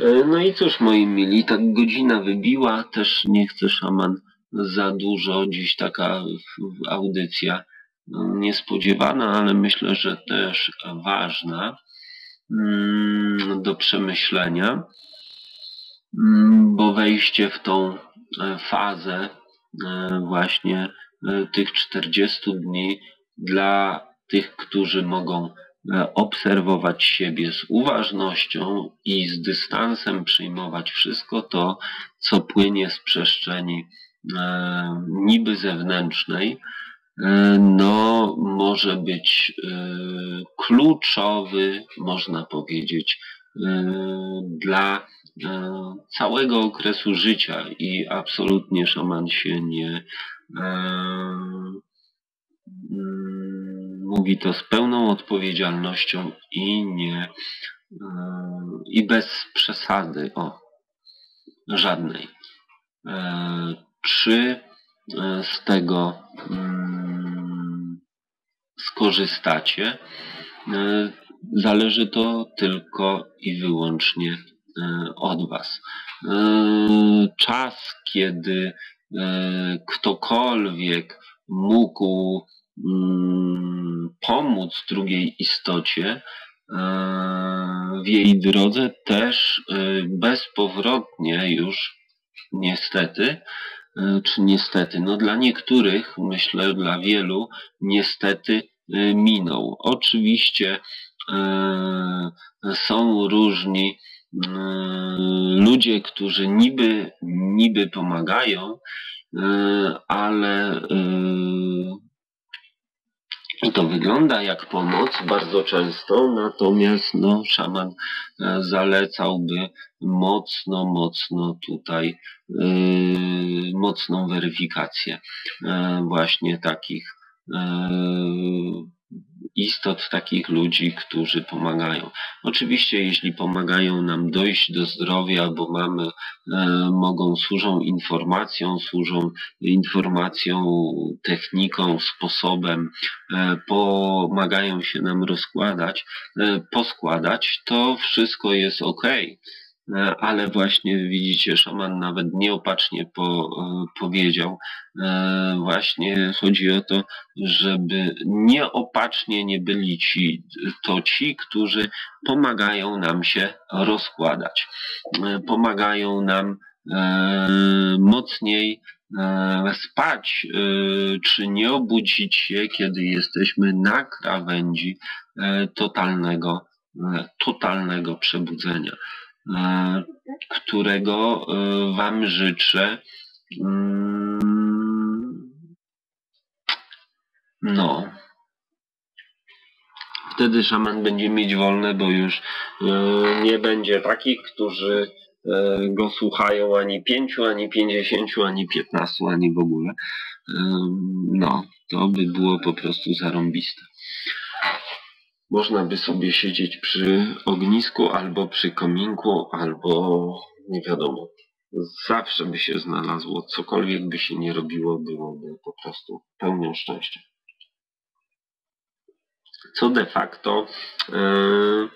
E, no i cóż, moi mili, tak godzina wybiła, też nie chce szaman za dużo, dziś taka audycja niespodziewana, ale myślę, że też ważna mm, do przemyślenia, mm, bo wejście w tą e, fazę e, właśnie e, tych 40 dni dla tych, którzy mogą obserwować siebie z uważnością i z dystansem przyjmować wszystko to, co płynie z przestrzeni niby zewnętrznej, no, może być e, kluczowy, można powiedzieć, e, dla całego okresu życia i absolutnie szaman się nie mm, mówi to z pełną odpowiedzialnością i nie i bez przesady o żadnej. Czy z tego mm, skorzystacie. E, zależy to tylko i wyłącznie e, od Was. E, czas, kiedy ktokolwiek mógł mm, pomóc drugiej istocie w jej drodze, też bezpowrotnie już niestety E, czy niestety? No dla niektórych, myślę, dla wielu, niestety e, minął. Oczywiście e, są różni ludzie, którzy niby, niby pomagają, ale i to wygląda jak pomoc? Bardzo często, natomiast no, szaman e, zalecałby mocno, mocno tutaj yy, mocną weryfikację yy, właśnie takich yy, istot, takich ludzi, którzy pomagają. Oczywiście, jeśli pomagają nam dojść do zdrowia, bo mamy, e, mogą, służą informacją, służą informacją, techniką, sposobem, e, pomagają się nam rozkładać, e, poskładać, to wszystko jest ok. E, ale właśnie widzicie, szaman nawet nieopatrznie po, e, powiedział. E, właśnie chodzi o to, żeby nieopatrznie nie byli ci, to ci, którzy pomagają nam się rozkładać. Pomagają nam mocniej spać, czy nie obudzić się, kiedy jesteśmy na krawędzi totalnego, totalnego przebudzenia. E, którego e, Wam życzę. Mm, no. Wtedy szaman będzie mieć wolne, bo już e, nie będzie takich, którzy go słuchają ani pięciu, ani pięćdziesięciu, ani piętnastu, ani w ogóle. No, to by było po prostu zarąbiste. Można by sobie siedzieć przy ognisku albo przy kominku, albo nie wiadomo. Zawsze by się znalazło, cokolwiek by się nie robiło, byłoby po prostu pełnią szczęścia. Co de facto yy,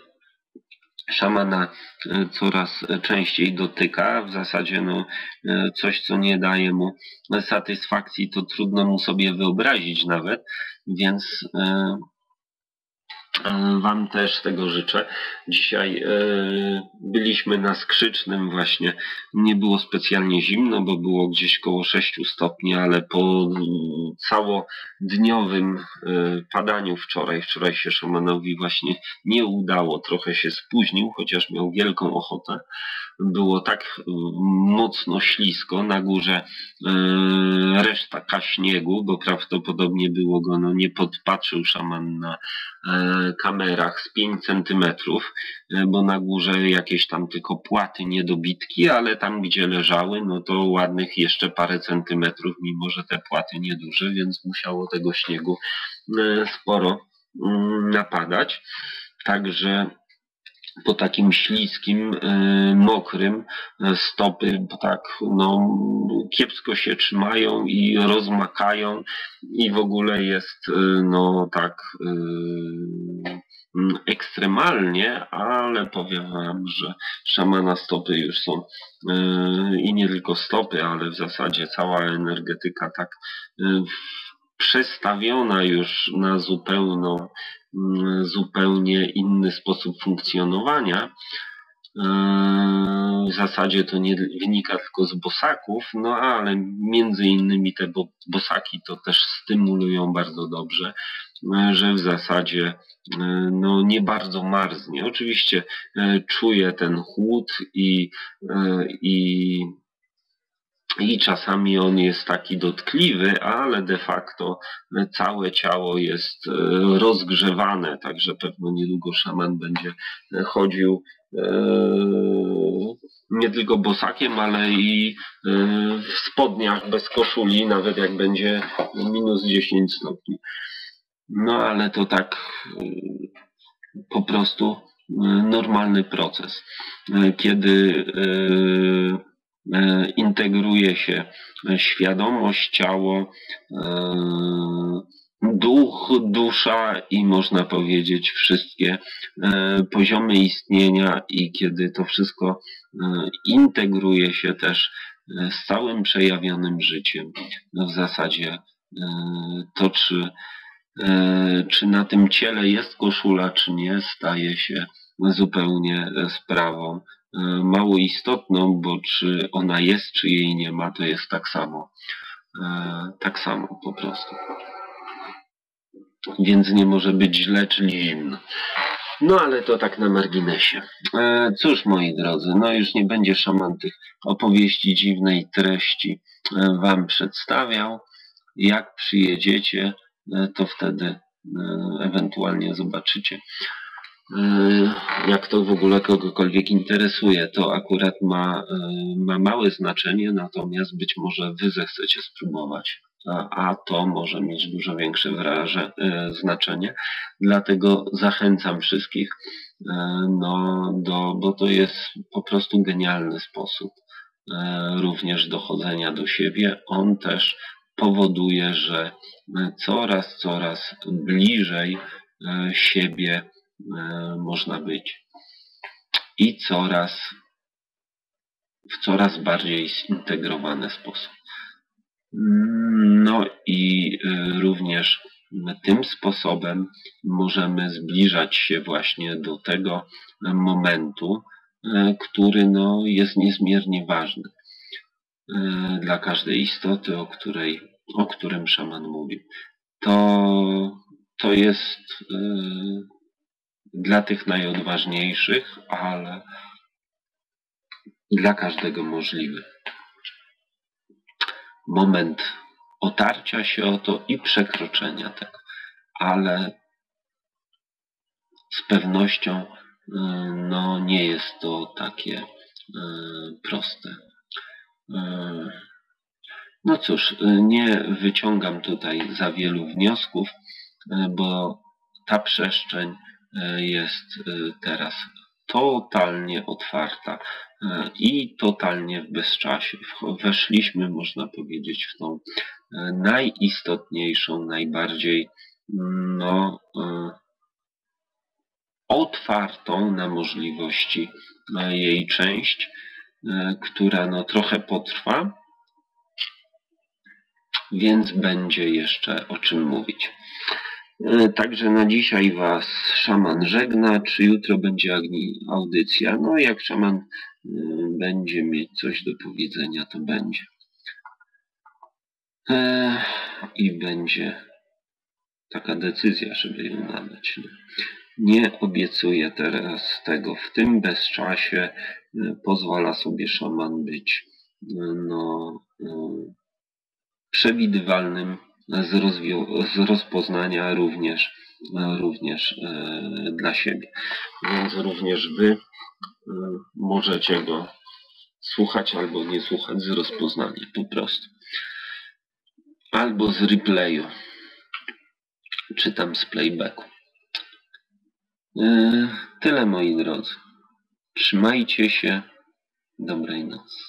szamana e, coraz częściej dotyka. W zasadzie no, e, coś, co nie daje mu satysfakcji, to trudno mu sobie wyobrazić nawet, więc wam też tego życzę. Dzisiaj e, byliśmy na skrzycznym właśnie. Nie było specjalnie zimno, bo było gdzieś koło 6 stopni, ale po całodniowym e, padaniu wczoraj, wczoraj się szamanowi właśnie nie udało. Trochę się spóźnił, chociaż miał wielką ochotę. Było tak mocno ślisko. Na górze reszta śniegu, bo prawdopodobnie było go, no nie podpatrzył szaman na kamerach z 5 centymetrów, e, bo na górze jakieś tam tylko płaty, niedobitki, ale tam gdzie leżały, no to ładnych jeszcze parę centymetrów, mimo że te płaty nieduże, więc musiało tego śniegu e, sporo mm, napadać. Także po takim śliskim, e, mokrym stopy tak no, kiepsko się trzymają i rozmakają i w ogóle jest no tak Mm, ekstremalnie, ale powiem wam, że szamana stopy już są i nie tylko stopy, ale w zasadzie cała energetyka tak przestawiona już na zupełną, zupełnie inny sposób funkcjonowania. W zasadzie to nie wynika tylko z bosaków, no ale między innymi te bosaki to też stymulują bardzo dobrze, że w zasadzie E, no nie bardzo marznie. Oczywiście czuje ten chłód i, i, i czasami on jest taki dotkliwy, ale de facto całe ciało jest rozgrzewane, także pewno niedługo szaman będzie chodził nie tylko bosakiem, ale i w spodniach bez koszuli, nawet jak będzie minus 10 stopni. No ale to tak po prostu normalny proces. Kiedy integruje się świadomość, ciało, duch, dusza i można powiedzieć wszystkie poziomy istnienia i kiedy to wszystko integruje się też z całym przejawionym życiem, w zasadzie to czy E, czy na tym ciele jest koszula, czy nie, staje się zupełnie sprawą e, mało istotną, bo czy ona jest, czy jej nie ma, to jest tak samo. E, tak samo po prostu. Więc nie może być źle, czyli zimno. No ale to tak na marginesie. cóż moi drodzy, no już nie będzie szaman tych opowieści dziwnej treści wam przedstawiał. Jak przyjedziecie, E, to wtedy e, ewentualnie zobaczycie. E, jak to w ogóle kogokolwiek interesuje, to akurat ma, ma małe znaczenie, natomiast być może wy zechcecie spróbować, a, a to może mieć dużo większe wraże, znaczenie. Dlatego zachęcam wszystkich, no, do, bo to jest po prostu genialny sposób również dochodzenia do siebie. On też powoduje, że e, coraz, coraz bliżej e, siebie e, można być i coraz w coraz bardziej zintegrowany sposób. No i również tym sposobem możemy zbliżać się właśnie do tego momentu, który no, jest niezmiernie ważny dla każdej istoty, o której o którym szaman mówił. To, to jest dla tych najodważniejszych, ale dla każdego możliwy. Moment otarcia się o to i przekroczenia tego, ale z pewnością y, no, nie jest to takie y, proste. No cóż, y, nie wyciągam tutaj za wielu wniosków, y, bo ta przestrzeń y, jest teraz totalnie otwarta i totalnie w bezczasie. Weszliśmy, można powiedzieć, w tą najistotniejszą, najbardziej no, otwartą na możliwości jej część, która no, trochę potrwa, więc będzie jeszcze o czym mówić. E, Także na dzisiaj Was szaman żegna. Czy jutro będzie audycja? No, jak szaman e, będzie mieć coś do powiedzenia, to będzie. E, I będzie taka decyzja, żeby ją nadać. Nie obiecuję teraz tego. W tym bezczasie pozwala sobie szaman być no, przewidywalnym z, z rozpoznania również, również e, dla siebie. Więc również Wy e, możecie go słuchać albo nie słuchać z rozpoznania po prostu. Albo z replayu, czy tam z playbacku. E, Tyle moi drodzy. Trzymajcie się. Dobrej nocy.